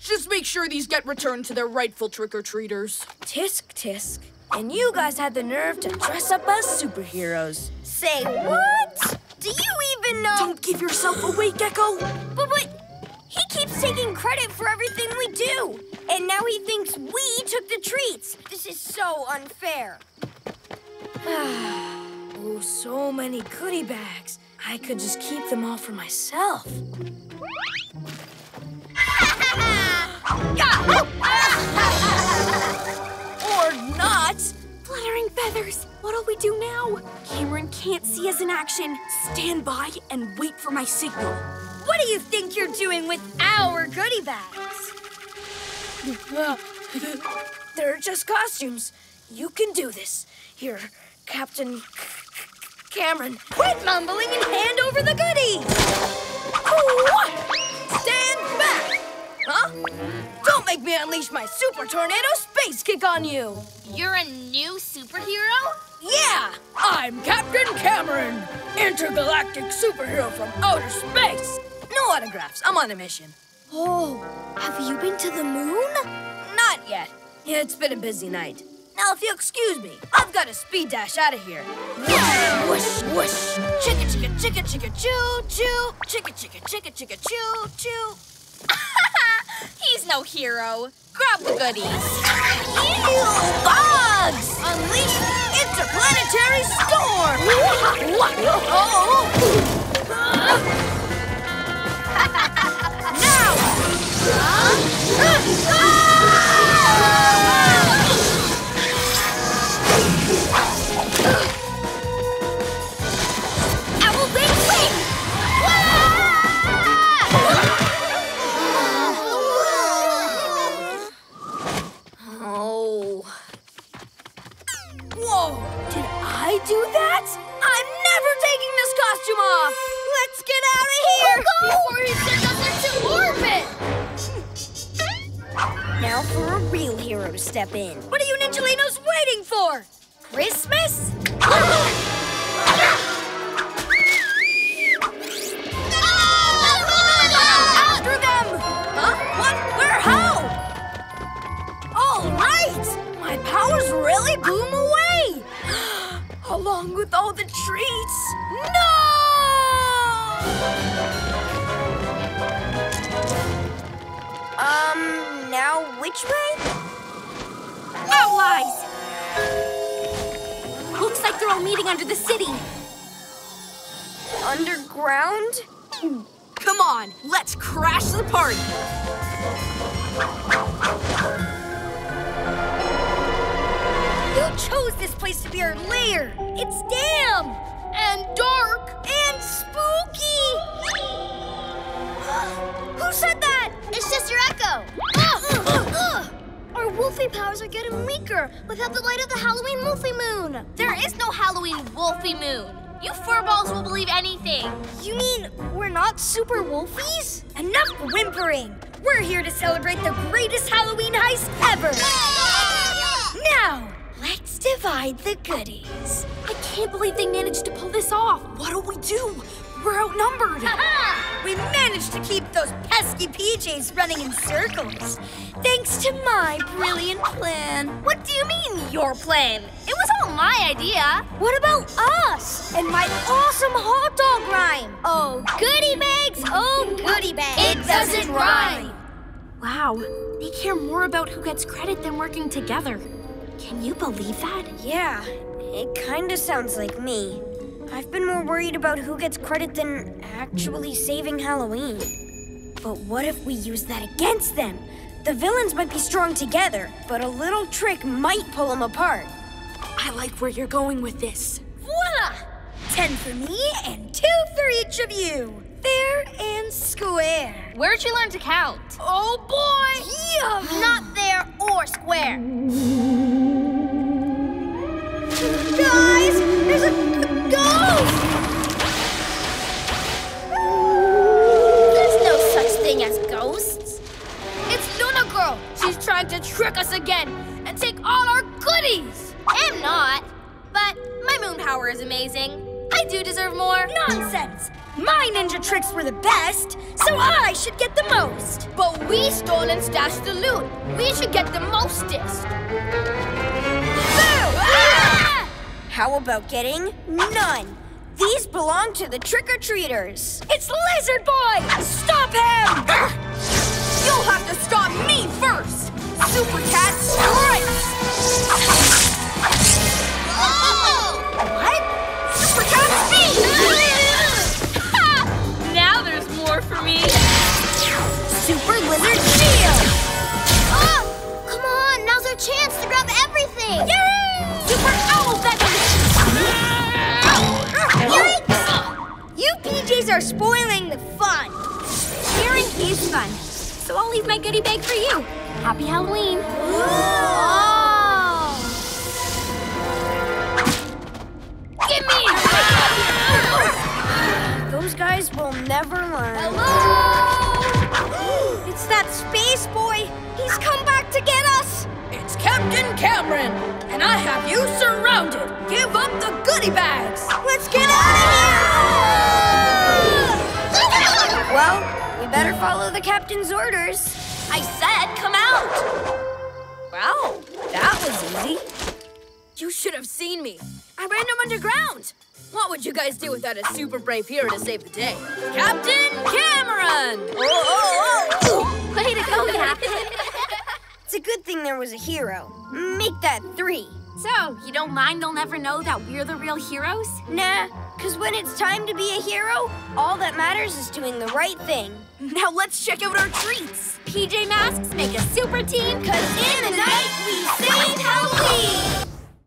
[SPEAKER 10] Just make sure these get returned to their rightful trick-or-treaters.
[SPEAKER 7] Tisk tisk. And you guys had the nerve to dress up as superheroes.
[SPEAKER 1] Say what? Do you even know?
[SPEAKER 10] Don't give yourself away, Gekko!
[SPEAKER 1] But, but he keeps taking credit for everything we do. And now he thinks we took the treats. This is so unfair.
[SPEAKER 7] oh, so many goodie bags. I could just keep them all for myself. or not!
[SPEAKER 3] Fluttering feathers, what'll we do now? Cameron can't see us in action. Stand by and wait for my signal.
[SPEAKER 7] What do you think you're doing with our goodie bags?
[SPEAKER 18] They're just costumes. You can do this. Here, Captain Cameron.
[SPEAKER 7] Quit mumbling and hand over the goodies!
[SPEAKER 18] Stand back! Huh? Don't make me unleash my super tornado space kick on you!
[SPEAKER 5] You're a new superhero?
[SPEAKER 18] Yeah! I'm Captain Cameron, intergalactic superhero from outer space. No autographs. I'm on a mission.
[SPEAKER 7] Oh, have you been to the moon?
[SPEAKER 18] Not yet. Yeah, it's been a busy night. Now, if you'll excuse me, I've got a speed dash out of here. Whoosh, whoosh, chicka, chicka, chicka, chicka, choo, choo, chicka, chicka, chicka, chicka, choo, choo.
[SPEAKER 3] He's no hero. Grab the goodies.
[SPEAKER 18] Ew, bugs! Unleash interplanetary storm!
[SPEAKER 8] Owl Wing Wind!
[SPEAKER 18] Oh. Let's get out of here!
[SPEAKER 12] Oh, Before he sends us into orbit!
[SPEAKER 1] Now for a real hero to step in.
[SPEAKER 7] What are you Ninjalinos waiting for? Christmas?
[SPEAKER 18] After them! Huh? What? Where? How? All right! My powers really blew 'em away! Along with all the treats! No!
[SPEAKER 1] Um, now which way?
[SPEAKER 3] Allies! Looks like they're all meeting under the city.
[SPEAKER 1] Underground?
[SPEAKER 19] Come on, let's crash the party.
[SPEAKER 7] Who chose this place to be our lair? It's damp and dark and spooky. Who said that?
[SPEAKER 8] Your echo. Our Wolfie powers are getting weaker without the light of the Halloween Wolfie Moon.
[SPEAKER 5] There is no Halloween Wolfie Moon. You furballs will believe anything.
[SPEAKER 7] You mean we're not super wolfies? Enough whimpering. We're here to celebrate the greatest Halloween heist ever. Now, let's divide the goodies.
[SPEAKER 3] I can't believe they managed to pull this off. What do we do? We're outnumbered.
[SPEAKER 7] we managed to keep those pesky PJs running in circles. Thanks to my brilliant plan.
[SPEAKER 5] What do you mean, your plan? It was all my idea.
[SPEAKER 7] What about us and my awesome hot dog rhyme? Oh, goodie bags, oh, goodie bags.
[SPEAKER 12] It doesn't rhyme.
[SPEAKER 3] Wow, they care more about who gets credit than working together. Can you believe that?
[SPEAKER 1] Yeah, it kind of sounds like me. I've been more worried about who gets credit than actually saving Halloween. But what if we use that against them? The villains might be strong together, but a little trick might pull them apart.
[SPEAKER 3] I like where you're going with this.
[SPEAKER 7] Voila! Ten for me and two for each of you. Fair and square.
[SPEAKER 5] Where'd you learn to count?
[SPEAKER 7] Oh boy! Yeah!
[SPEAKER 8] Not fair or square.
[SPEAKER 7] Guys, there's a ghost!
[SPEAKER 12] There's no such thing as ghosts.
[SPEAKER 7] It's Luna Girl. She's trying to trick us again and take all our goodies.
[SPEAKER 5] I'm not. But my moon power is amazing. I do deserve more.
[SPEAKER 7] Nonsense! My ninja tricks were the best, so I should get the most.
[SPEAKER 12] But we stole and stashed the loot. We should get the mostest.
[SPEAKER 7] Ah!
[SPEAKER 1] How about getting none? These belong to the trick-or-treaters.
[SPEAKER 7] It's Lizard Boy! Stop him!
[SPEAKER 19] You'll have to stop me first. Super Cat strikes.
[SPEAKER 7] What?
[SPEAKER 19] Super Cat speed.
[SPEAKER 5] now there's more for me.
[SPEAKER 1] Super Lizard Shield!
[SPEAKER 8] Oh, come on, now's our chance to grab everything.
[SPEAKER 19] Super Owl You
[SPEAKER 1] PJs are spoiling the fun.
[SPEAKER 3] Sharing is fun, so I'll leave my goodie bag for you. Happy Halloween. Oh.
[SPEAKER 20] Give me!
[SPEAKER 1] Those guys will never learn.
[SPEAKER 20] Hello!
[SPEAKER 1] it's that space boy. He's come back to get us.
[SPEAKER 10] Captain Cameron, and I have you surrounded. Give up the goodie bags.
[SPEAKER 1] Let's get out of here! well, we better follow the captain's orders.
[SPEAKER 3] I said come out.
[SPEAKER 10] Wow, that was easy. You should have seen me. I ran them underground. What would you guys do without a super brave hero to save the day? Captain Cameron! Oh, oh, oh.
[SPEAKER 3] Way to go, Captain.
[SPEAKER 1] It's a good thing there was a hero. Make that three.
[SPEAKER 3] So, you don't mind they'll never know that we're the real heroes?
[SPEAKER 1] Nah, because when it's time to be a hero, all that matters is doing the right thing.
[SPEAKER 3] Now let's check out our treats. PJ Masks make a super team, cause in the night we sing Halloween!